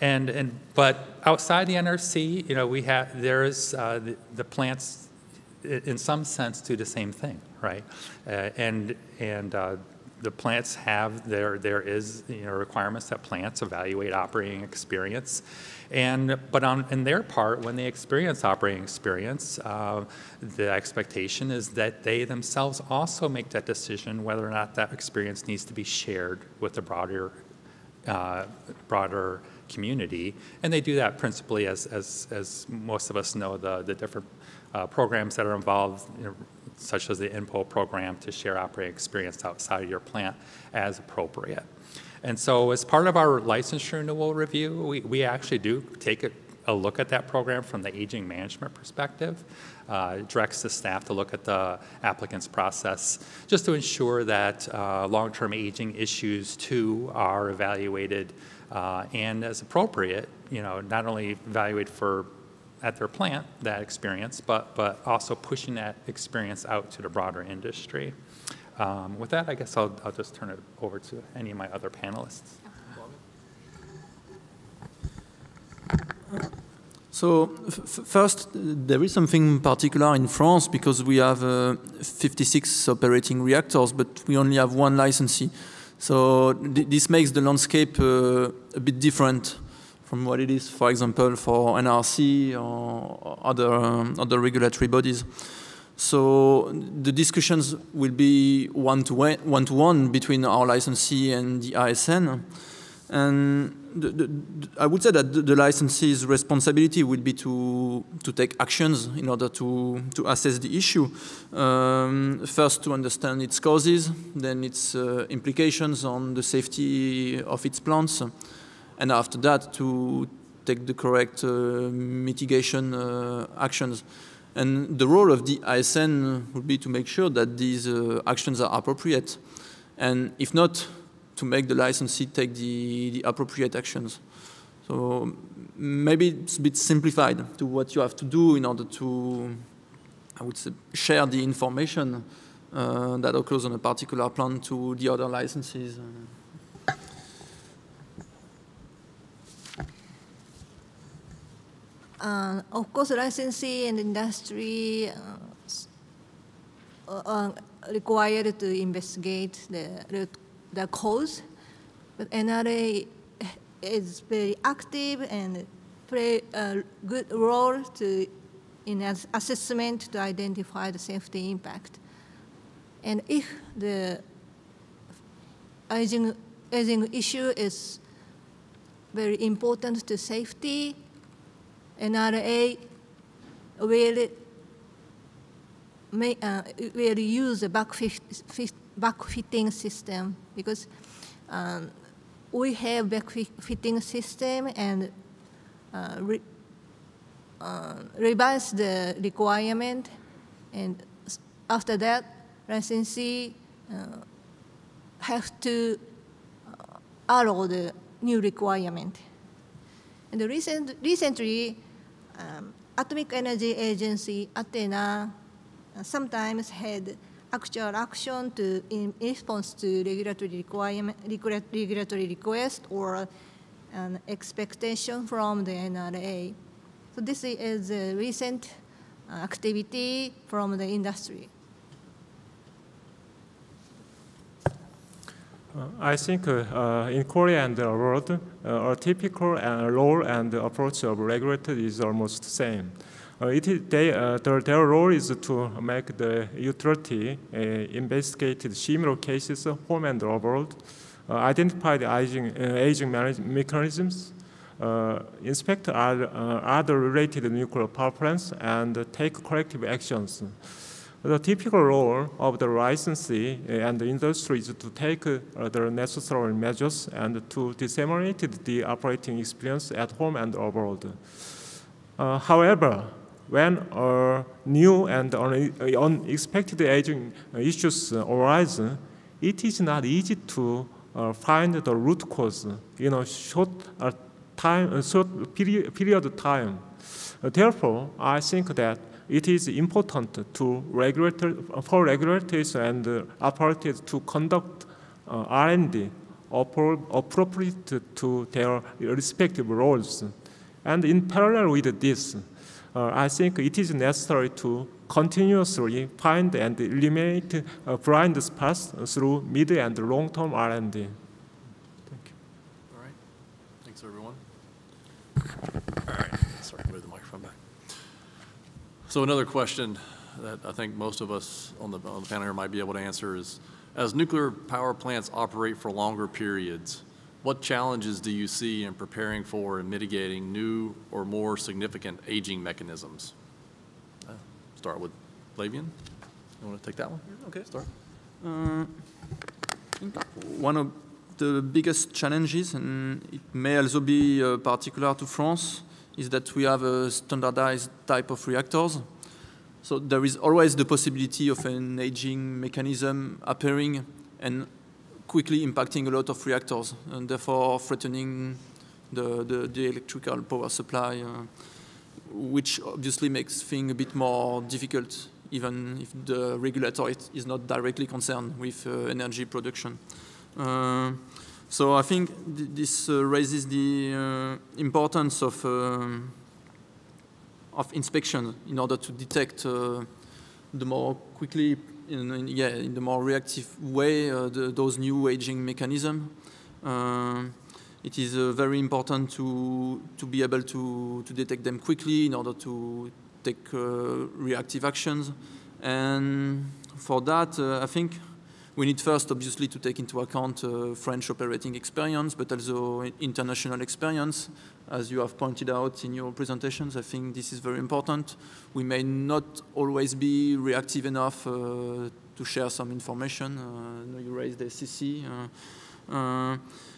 And, and, but outside the NRC, you know, we have, there is, uh, the, the plants in some sense do the same thing, right? Uh, and and uh, the plants have there there is you know requirements that plants evaluate operating experience, and but on in their part when they experience operating experience, uh, the expectation is that they themselves also make that decision whether or not that experience needs to be shared with the broader uh, broader community, and they do that principally as as as most of us know the the different uh, programs that are involved, you know, such as the INPO program to share operating experience outside of your plant as appropriate. And so as part of our licensure renewal review, we, we actually do take a, a look at that program from the aging management perspective. Uh, directs the staff to look at the applicant's process just to ensure that uh, long-term aging issues too are evaluated uh, and as appropriate, you know, not only evaluate for at their plant, that experience, but, but also pushing that experience out to the broader industry. Um, with that, I guess I'll, I'll just turn it over to any of my other panelists. So first, there is something particular in France because we have uh, 56 operating reactors, but we only have one licensee. So th this makes the landscape uh, a bit different from what it is, for example, for NRC or other, um, other regulatory bodies. So the discussions will be one-to-one one to one between our licensee and the ASN. And the, the, I would say that the, the licensee's responsibility will be to, to take actions in order to, to assess the issue. Um, first, to understand its causes, then its uh, implications on the safety of its plants, and after that to take the correct uh, mitigation uh, actions. And the role of the ASN would be to make sure that these uh, actions are appropriate, and if not, to make the licensee take the, the appropriate actions. So maybe it's a bit simplified to what you have to do in order to, I would say, share the information uh, that occurs on a particular plant to the other licenses. Uh, of course, licensee and industry uh, are required to investigate the, the cause, but NRA is very active and play a good role to, in assessment to identify the safety impact. And if the aging, aging issue is very important to safety. NRA will, may, uh, will use a back, fit, fit, back system because um, we have backfitting system and uh, re, uh, revise the requirement and after that licensee uh, have to uh, allow the new requirement. And recent, recently, um, Atomic Energy Agency, ATENA, uh, sometimes had actual action to, in response to regulatory requirement, regulatory request or an expectation from the NRA. So this is a recent uh, activity from the industry. Uh, I think uh, uh, in Korea and the world, uh, a typical role and approach of regulator is almost the same. Uh, it is, they, uh, their, their, role is to make the utility investigate similar cases home and abroad, identify the aging, aging mechanisms, inspect other, other related nuclear power plants, and take corrective actions. The typical role of the licensee and the industry is to take uh, the necessary measures and to disseminate the operating experience at home and abroad. Uh, however, when uh, new and unexpected aging issues arise, it is not easy to uh, find the root cause in a short uh, time, a short period, period of time. therefore, I think that it is important to regulator, for regulators and uh, authorities to conduct uh, R&D appropriate to their respective roles. And in parallel with this, uh, I think it is necessary to continuously find and eliminate uh, blind spots through mid and long-term R&D. Thank you. All right. Thanks, everyone. All right. Sorry, move the microphone back. So another question that I think most of us on the, on the panel here might be able to answer is, as nuclear power plants operate for longer periods, what challenges do you see in preparing for and mitigating new or more significant aging mechanisms? Uh, start with Flavien. You want to take that one? Okay, start. Uh, one of the biggest challenges, and it may also be uh, particular to France, is that we have a standardized type of reactors. So there is always the possibility of an aging mechanism appearing and quickly impacting a lot of reactors and therefore threatening the, the, the electrical power supply, uh, which obviously makes things a bit more difficult even if the regulator is not directly concerned with uh, energy production. Uh, so I think th this uh, raises the uh, importance of um, of inspection in order to detect uh, the more quickly, in, in, yeah, in the more reactive way, uh, the, those new aging mechanisms. Uh, it is uh, very important to to be able to to detect them quickly in order to take reactive actions, and for that, I think we need first, obviously, to take into account uh, French operating experience, but also international experience. As you have pointed out in your presentations, I think this is very important. We may not always be reactive enough uh, to share some information. Uh, you raised the SCC. Uh, uh,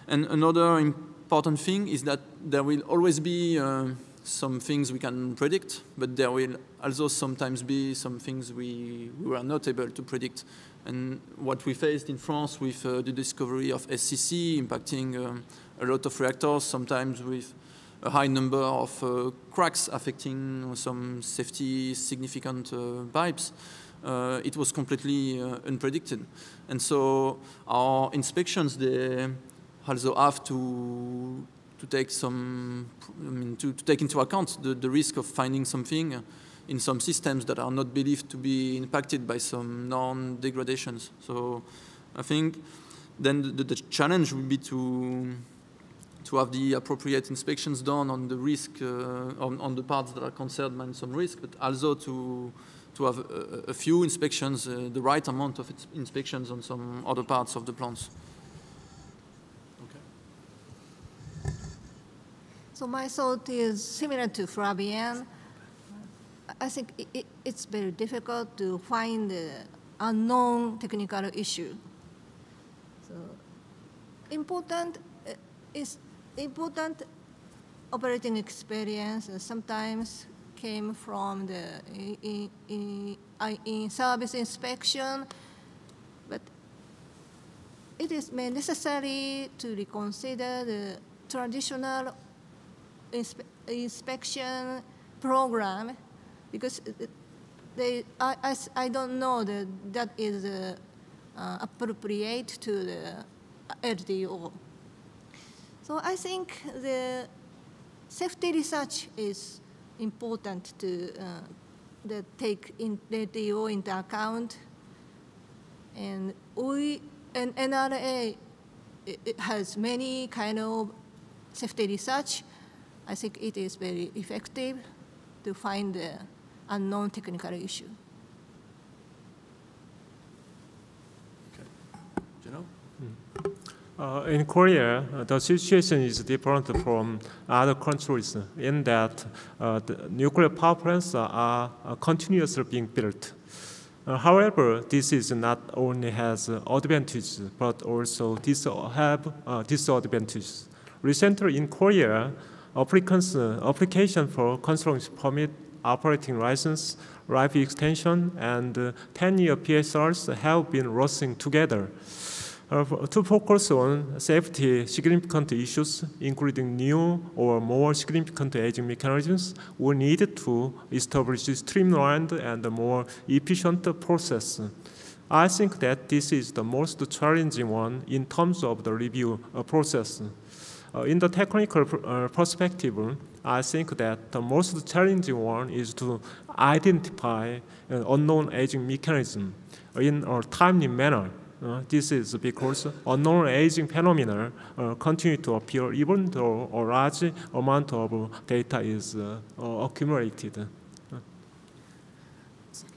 and another important thing is that there will always be uh, some things we can predict, but there will also sometimes be some things we, we were not able to predict. And what we faced in France with uh, the discovery of SCC impacting um, a lot of reactors, sometimes with a high number of uh, cracks affecting some safety significant uh, pipes, uh, it was completely uh, unpredicted. And so our inspections, they also have to, to take some, I mean, to, to take into account the, the risk of finding something in some systems that are not believed to be impacted by some non-degradations. So I think then the, the, challenge would be to to have the appropriate inspections done on the risk uh, on, on, the parts that are concerned by some risk, but also to to have a, a few inspections, uh, the right amount of inspections on some other parts of the plants. Okay. So my thought is similar to Flavien. I think i i it's very difficult to find the unknown technical issue. So important uh, is important operating experience uh, sometimes came from the in, in, in service inspection, but it is necessary to reconsider the traditional inspe inspection program because they, I, I, I don't know that that is uh, uh, appropriate to the LTO. So I think the safety research is important to uh, the take in LTO into account. And we, and NRA it has many kind of safety research. I think it is very effective to find the unknown technical issue. Okay. Jino? Uh, in Korea, uh, the situation is different from other countries in that uh, the nuclear power plants are, are continuously being built. Uh, however, this is not only has advantages but also dis- have uh, disadvantages. Recently in Korea, applicants uh, application for construction permit, operating license, life extension, and 10-year PSRs have been rushing together. Uh, to focus on safety significant issues, including new or more significant aging mechanisms, we need to establish streamlined and more efficient process. I think that this is the most challenging one in terms of the review uh, process. Uh, in the technical uh, perspective, I think that the most challenging one is to identify an unknown aging mechanism in a timely manner. Uh, this is because unknown aging phenomena uh, continue to appear even though a large amount of data is uh, accumulated.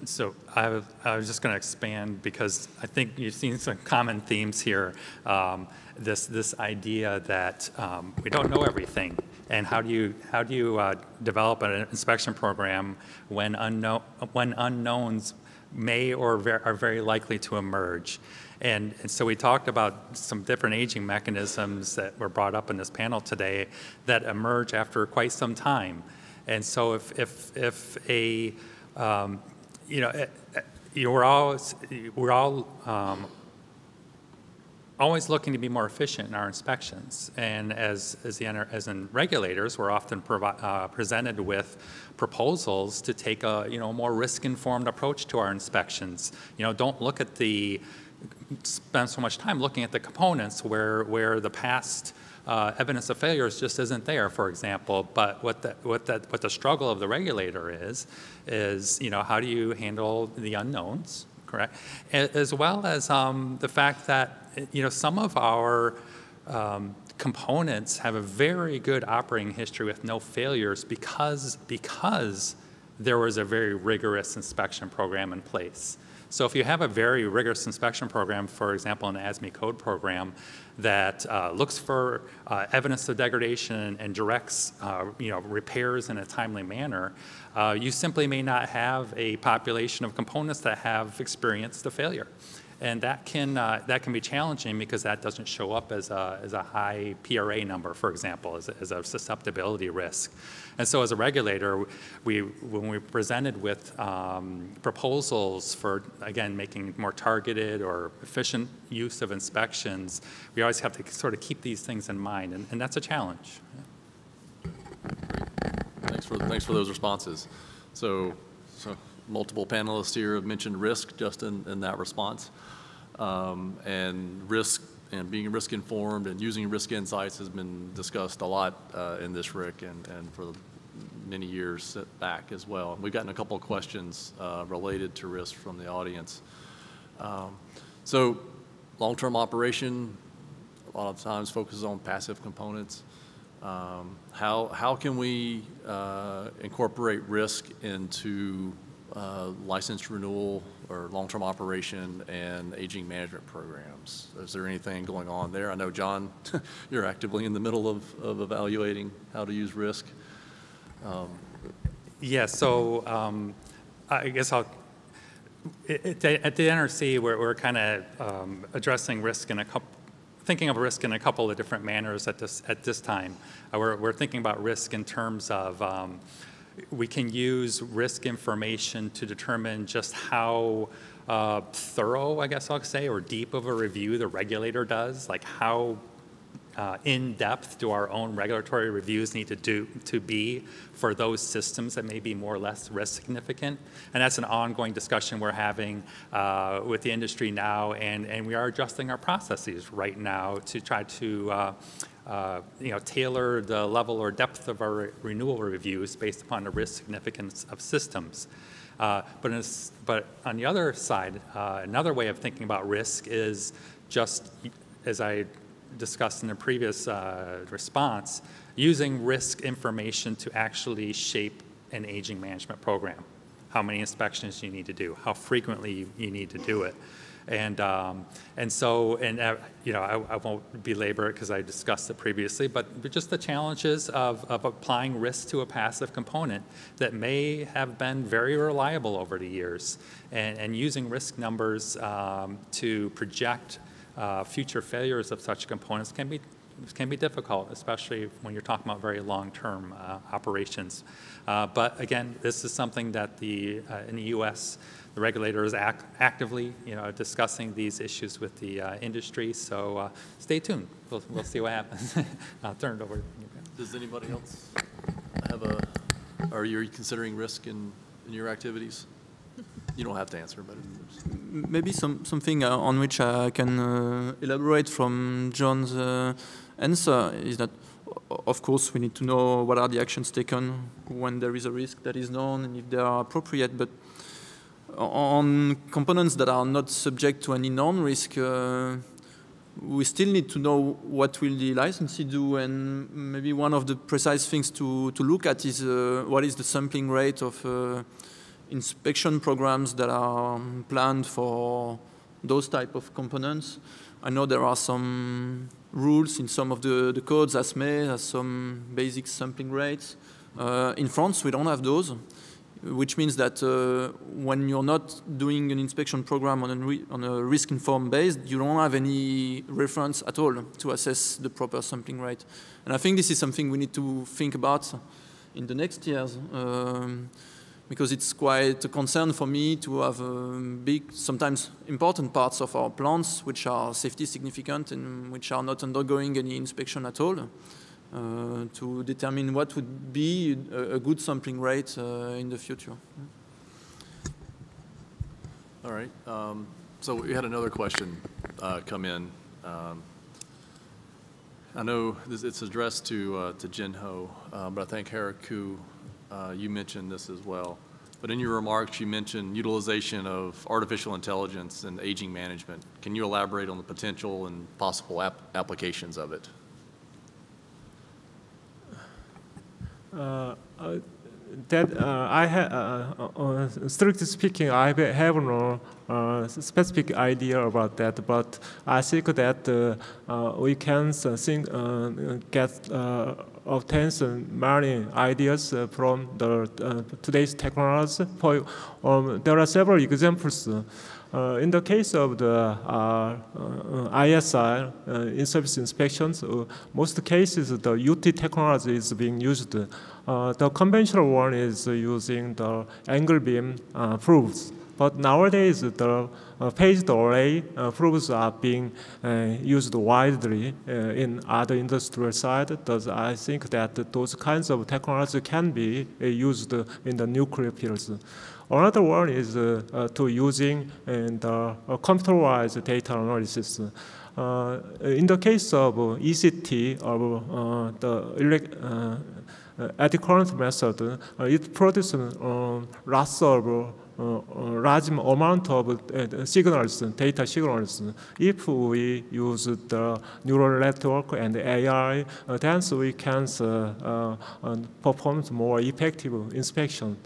So I was, I was just going to expand because I think you've seen some common themes here. Um, this this idea that um, we don't know everything, and how do you how do you uh, develop an inspection program when unknown when unknowns may or ver are very likely to emerge. And, and, so we talked about some different aging mechanisms that were brought up in this panel today that emerge after quite some time. And so if, if, if a um, you know, eh, eh, you we're all, we're all um, always looking to be more efficient in our inspections. And as, as, the, as in regulators, we're often provi- uh, presented with proposals to take a, you know, more risk-informed approach to our inspections. You know, don't look at the, spend so much time looking at the components where, where the past uh, evidence of failures just isn't there, for example. But what the, what, the, what the struggle of the regulator is, is you know, how do you handle the unknowns, correct? As well as um, the fact that you know, some of our um, components have a very good operating history with no failures because, because there was a very rigorous inspection program in place. So if you have a very rigorous inspection program, for example, an ASME code program that uh, looks for uh, evidence of degradation and, directs uh, you know, repairs in a timely manner, uh, you simply may not have a population of components that have experienced a failure. And that can, uh, that can be challenging because that doesn't show up as a, as a high PRA number, for example, as a, as a susceptibility risk. And so as a regulator, we, when we presented with um, proposals for, again, making more targeted or efficient use of inspections, we always have to sort of keep these things in mind, and, and that's a challenge. Thanks for, thanks for those responses. So, so multiple panelists here have mentioned risk just in, in that response. Um, and risk and being risk informed and using risk insights has been discussed a lot uh, in this RIC and, and for many years back as well. We've gotten a couple of questions uh, related to risk from the audience. Um, so long-term operation a lot of times focuses on passive components. Um, how, how can we uh, incorporate risk into uh, license renewal or long-term operation and aging management programs. Is there anything going on there? I know, John, you're actively in the middle of, of evaluating how to use risk. Yeah, so um, I guess I'll, it- it- at the NRC, we're, we're kind of um, addressing risk in a couple, thinking of risk in a couple of different manners at this, at this time. Uh, We're, we're thinking about risk in terms of, um, we can use risk information to determine just how uh, thorough, I guess I'll say, or deep of a review the regulator does, like how uh, in-depth do our own regulatory reviews need to do to be for those systems that may be more or less risk significant? And that's an ongoing discussion we're having uh, with the industry now, and, and we are adjusting our processes right now to try to uh, uh, you know, tailor the level or depth of our re- renewal reviews based upon the risk significance of systems. Uh, but, a but on the other side, uh, another way of thinking about risk is just as I discussed in the previous uh, response, using risk information to actually shape an aging management program. How many inspections you need to do, how frequently you, you need to do it. And, um, and so, and, uh, you know, I, I won't belabor it because I discussed it previously, but just the challenges of, of applying risk to a passive component that may have been very reliable over the years and, and using risk numbers um, to project uh, future failures of such components can be can be difficult, especially when you're talking about very long-term uh, operations. Uh, but again, this is something that the uh, in the U.S. the regulator is act actively, you know, discussing these issues with the uh, industry. So uh, stay tuned. We'll, we'll see what happens. I'll turn it over. to you guys. Does anybody else have a, are you considering risk in, in your activities? You don't have to answer, but Maybe some, something uh, on which I can uh, elaborate from John's uh, answer is that, of course, we need to know what are the actions taken when there is a risk that is known and if they are appropriate. But on components that are not subject to any known risk, uh, we still need to know what will the licensee do, and maybe one of the precise things to, to look at is uh, what is the sampling rate of uh, inspection programs that are planned for those type of components. I know there are some rules in some of the, the codes, ASME has some basic sampling rates. Uh, in France, we don't have those, which means that uh, when you're not doing an inspection program on a, on a risk-informed base, you don't have any reference at all to assess the proper sampling rate. And I think this is something we need to think about in the next years. Um, because it's quite a concern for me to have um, big, sometimes important parts of our plants which are safety significant and which are not undergoing any inspection at all, to determine what would be a, a good sampling rate uh, in the future. all right. Um, So we had another question uh, come in. Um, I know this, it's addressed to, uh, to Jin Ho, uh, but I think Haruko, uh, you mentioned this as well. But in your remarks, you mentioned utilization of artificial intelligence and aging management. Can you elaborate on the potential and possible app- applications of it? Uh, uh, that uh, I have, uh, uh, strictly speaking, I have- no uh, specific idea about that, but I think that uh, uh, we can uh, think, uh, get uh, obtain some many ideas uh, from the uh, today's technology. For, um, there are several examples. Uh, in the case of the uh, uh, ISI, uh, in-service inspections, uh, most cases the UT technology is being used. Uh, the conventional one is using the angle beam uh, proofs. But nowadays, the uh, phased array uh, proofs are being uh, used widely uh, in other industrial side. Thus, I think that those kinds of technology can be uh, used in the nuclear fields. Another one is uh, uh, to using and uh, computerized data analysis. In the case of ECT uh, the elec- uh, method, it produces lots of uh, large amount of uh, signals, data signals. If we use the neural network and AI, uh, then we can perform more effective inspection.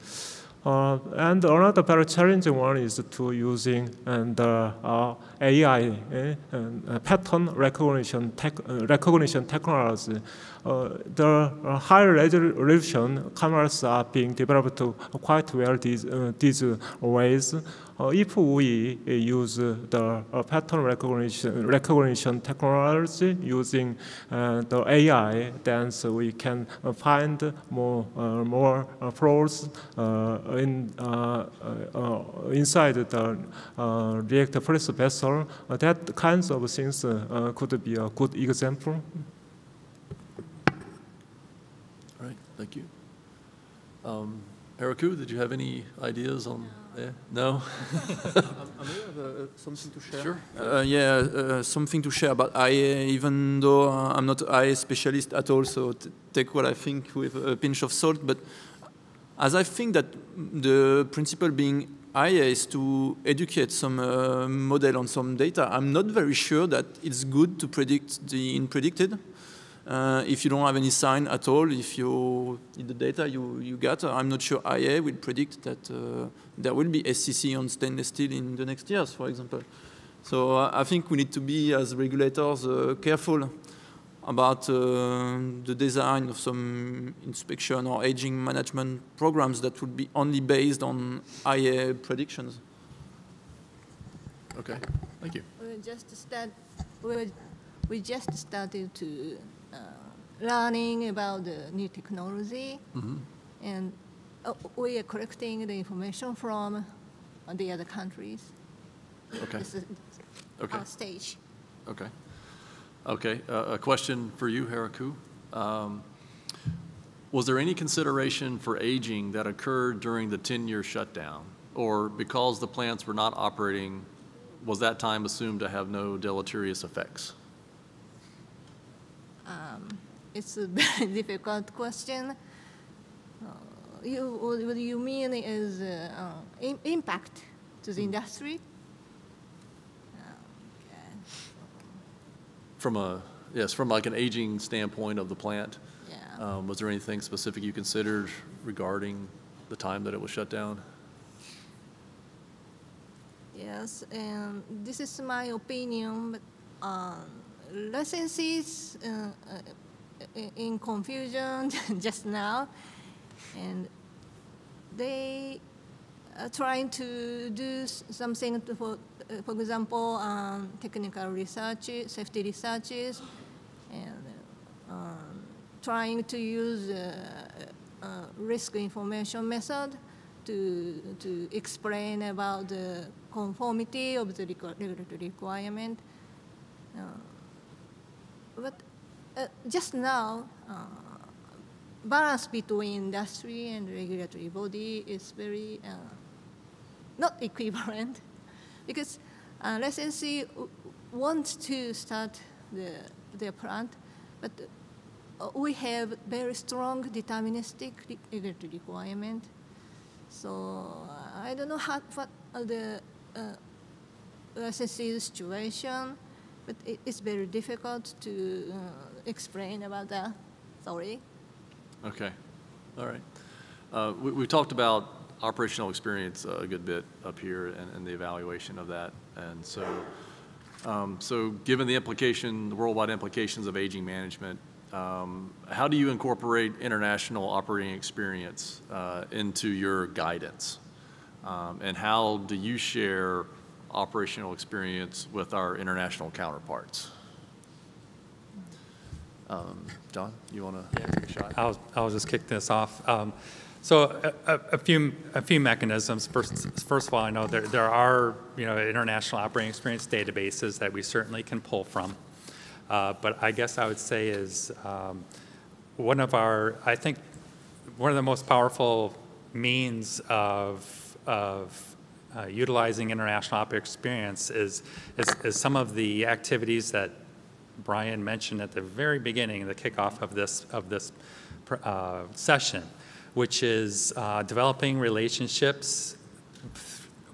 Uh, and another very challenging one is to using and the uh, AI eh, and, uh, pattern recognition tech, uh, recognition technology. The uh, high resolution cameras are being developed quite well these, uh, these ways. Uh, if we use the uh, pattern recognition, recognition technology using uh, the AI, then so we can find more, uh, more flaws in, inside the reactor first vessel. That kinds of things could be a good example. All right, thank you. Um, Haruko, did you have any ideas on? Yeah? No? Um I may have uh something to share. Sure. Uh, yeah, uh, something to share about IA, even though uh, I'm not IA specialist at all, so t- take what I think with a pinch of salt. But as I think that the principle being IA is to educate some uh, model on some data, I'm not very sure that it's good to predict the unpredicted. Uh, if you don't have any sign at all, if you in the data you, you got, I'm not sure IA will predict that uh, there will be SCC on stainless steel in the next years, for example. So uh, I think we need to be, as regulators, uh, careful about uh, the design of some inspection or aging management programs that would be only based on IA predictions. Okay, thank you. We just start. We we just started to learning about the new technology, and uh, we are collecting the information from the other countries. Okay, This is Okay. our stage. okay. Okay, uh, a question for you, Haruko. Um, Was there any consideration for aging that occurred during the 10-year shutdown? Or because the plants were not operating, was that time assumed to have no deleterious effects? It's a very difficult question. Uh, you, what you mean is uh, uh, im- impact to the industry? Okay. From a, yes, from like an aging standpoint of the plant, Yeah. um, was there anything specific you considered regarding the time that it was shut down? Yes, and this is my opinion, but um, licenses uh, uh, in confusion just now, and they are trying to do something for, uh, for example, um, technical research, safety researches, and um, trying to use uh, uh, risk information method to, to explain about the conformity of the regulatory requirement. Uh, but uh, just now, uh, balance between industry and regulatory body is very uh, not equivalent because uh, licensee wants to start the, their plant, but uh, we have very strong deterministic regulatory requirement. So uh, I don't know how, what the uh, licensee situation, but it, it's very difficult to uh, explain about that. Sorry. Okay, all right. Uh, We, we talked about operational experience a good bit up here and, and the evaluation of that. And so, um, so given the implication, the worldwide implications of aging management, um, how do you incorporate international operating experience uh, into your guidance? Um, And how do you share operational experience with our international counterparts? Um, John, you want to take a shot? I'll, I'll just kick this off. Um, So a, a- a few, a few mechanisms. First, first of all, I know there, there are, you know, international operating experience databases that we certainly can pull from. Uh, But I guess I would say is, um, one of our, I think, one of the most powerful means of, of uh, utilizing international operating experience is, is, is some of the activities that Brian mentioned at the very beginning, the kickoff of this, of this uh, session, which is uh, developing relationships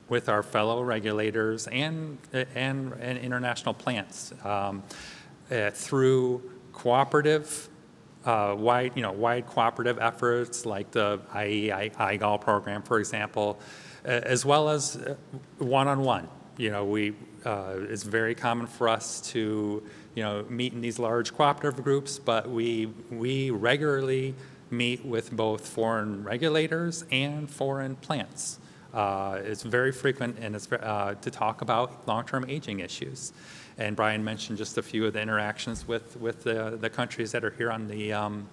with our fellow regulators and, and, and international plants um, uh, through cooperative uh, wide, you know, wide cooperative efforts like the IE IGALL program, for example, as well as uh, one-on-one. You know, we, uh, it's very common for us to, you know, meet in these large cooperative groups, but we, we regularly meet with both foreign regulators and foreign plants. Uh, It's very frequent and it's uh, to talk about long-term aging issues. And Brian mentioned just a few of the interactions with, with the, the countries that are here on the, um,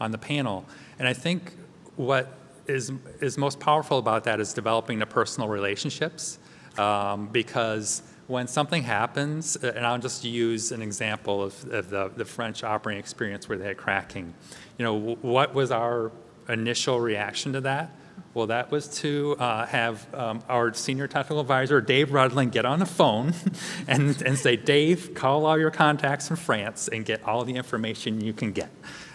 on the panel. And I think what is, is most powerful about that is developing the personal relationships. Um, because when something happens, uh, and I'll just use an example of, of the, the French operating experience where they had cracking. You know, what was our initial reaction to that? Well, that was to uh, have um, our senior technical advisor, Dave Rudland, get on the phone and, and say, Dave, call all your contacts in France and get all the information you can get.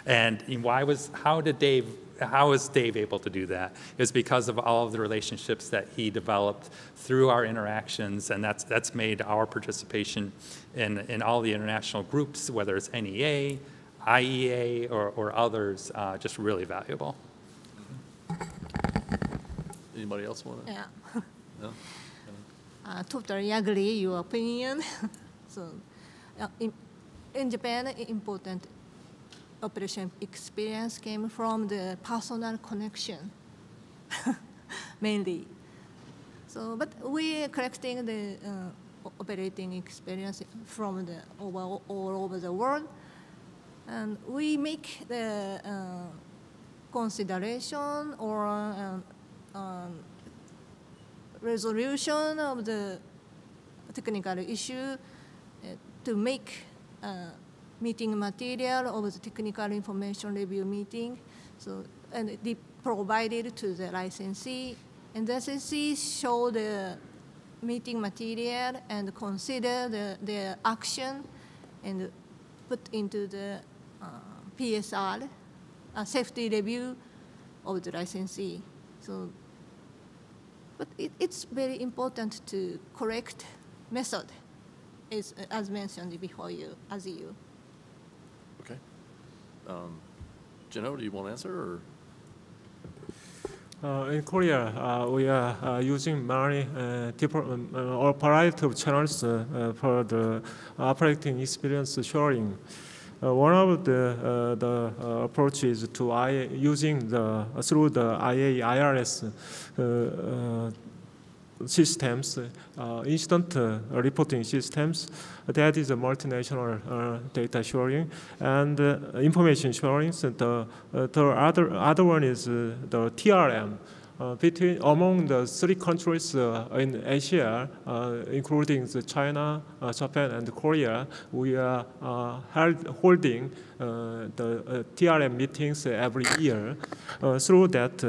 And why was, how did Dave, how was Dave able to do that? It was because of all of the relationships that he developed through our interactions, and that's, that's made our participation in, in all the international groups, whether it's NEA, IEA, or, or others, uh, just really valuable. Anybody else want to? Yeah. No? uh, totally agree your opinion. so, uh, in, in Japan, i- important operation experience came from the personal connection, mainly. So, but we are collecting the uh, operating experience from the over, all over the world, and we make the uh, consideration or um, um, resolution of the technical issue uh, to make uh, meeting material of the technical information review meeting. So, and it provided to the licensee, and the licensee show the meeting material and consider the, their action and put into the uh, PSR, uh, safety review of the licensee. So but it, it's very important to correct method, is, as mentioned before you, as you. Um, do you want to answer, or? Uh, in Korea, uh, we are uh, using many uh, different um, uh, or variety of channels uh, for the operating experience sharing. One of the the approaches to using the through the IA IRS systems, uh, instant uh, reporting systems. That is a multinational uh, data sharing and information sharing. So the, the other other one is the TRM. Uh, between among the three countries uh, in Asia, uh, including the China, Japan, and Korea, we are holding the TRM meetings every year. Through that,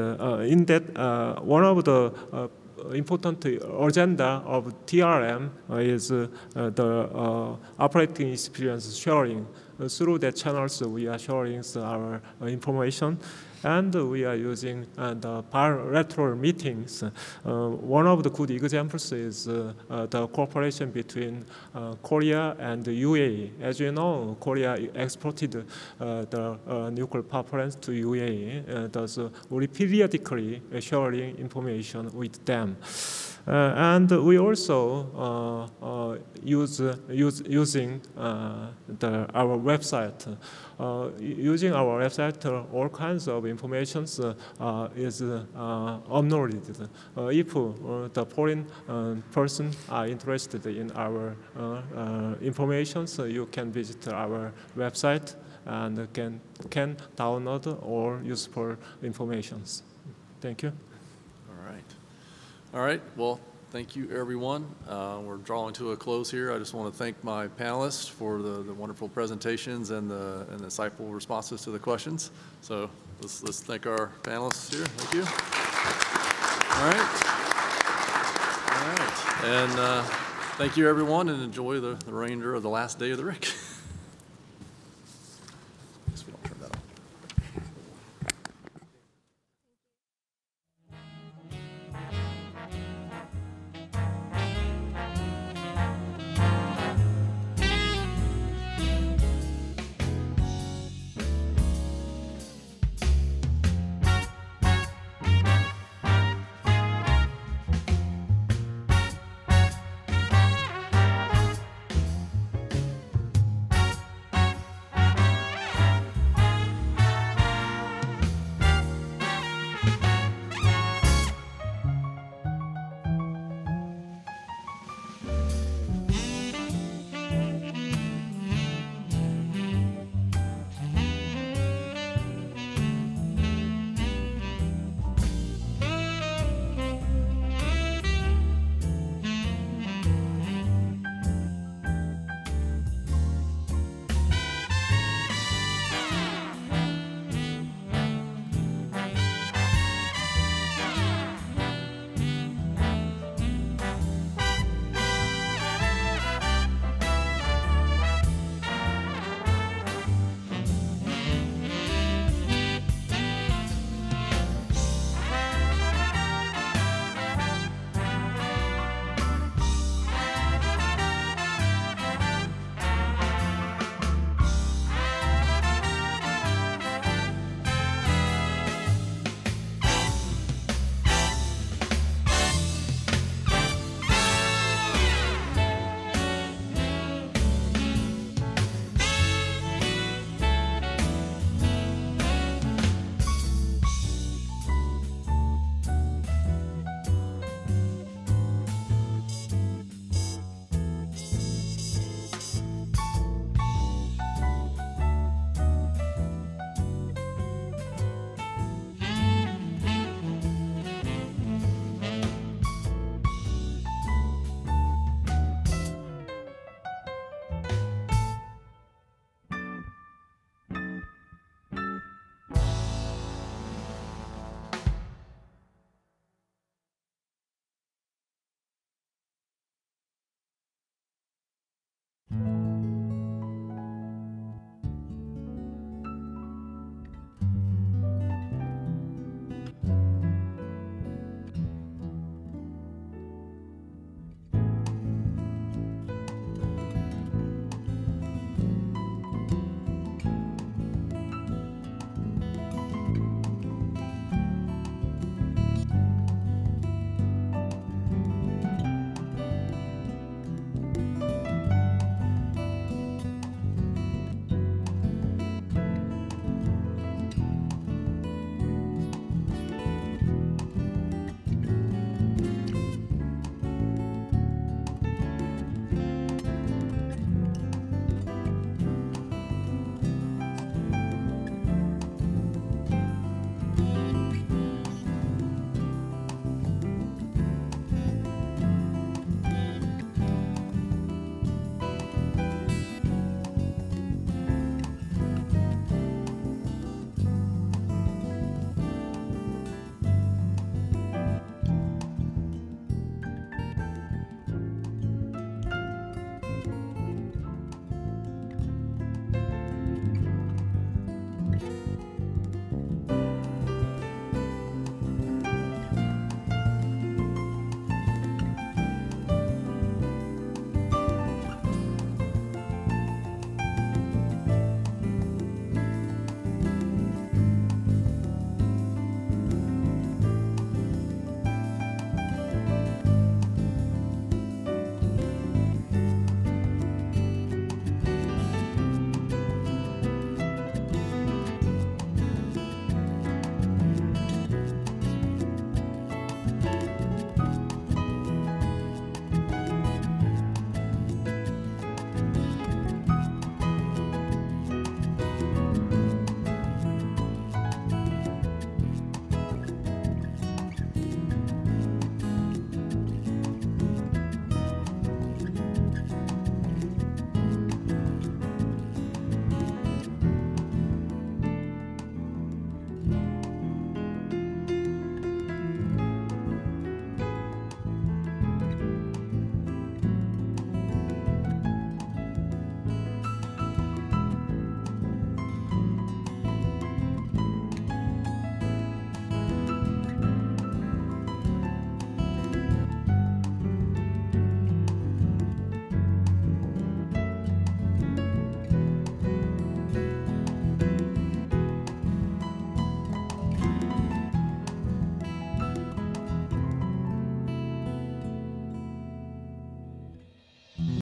in that, one of the important agenda of TRM is uh, the uh, operating experience sharing. Uh, through that channels, we are sharing our information. And we are using uh, the bilateral meetings. Uh, one of the good examples is uh, the cooperation between Korea and the UAE. As you know, Korea exported the nuclear power plants to UAE. Thus, we periodically sharing information with them. Uh, and we also uh, uh, use, use using uh, the, our website. Uh, using our website, uh, all kinds of information is uploaded. If the foreign person are interested in our information, so you can visit our website and can can download all useful informations. Thank you. All right. Well, thank you, everyone. Uh, We're drawing to a close here. I just want to thank my panelists for the the wonderful presentations and the and insightful responses to the questions. So let's, let's thank our panelists here. Thank you. All right. All right. And uh, thank you, everyone, and enjoy the the remainder of the last day of the RIC.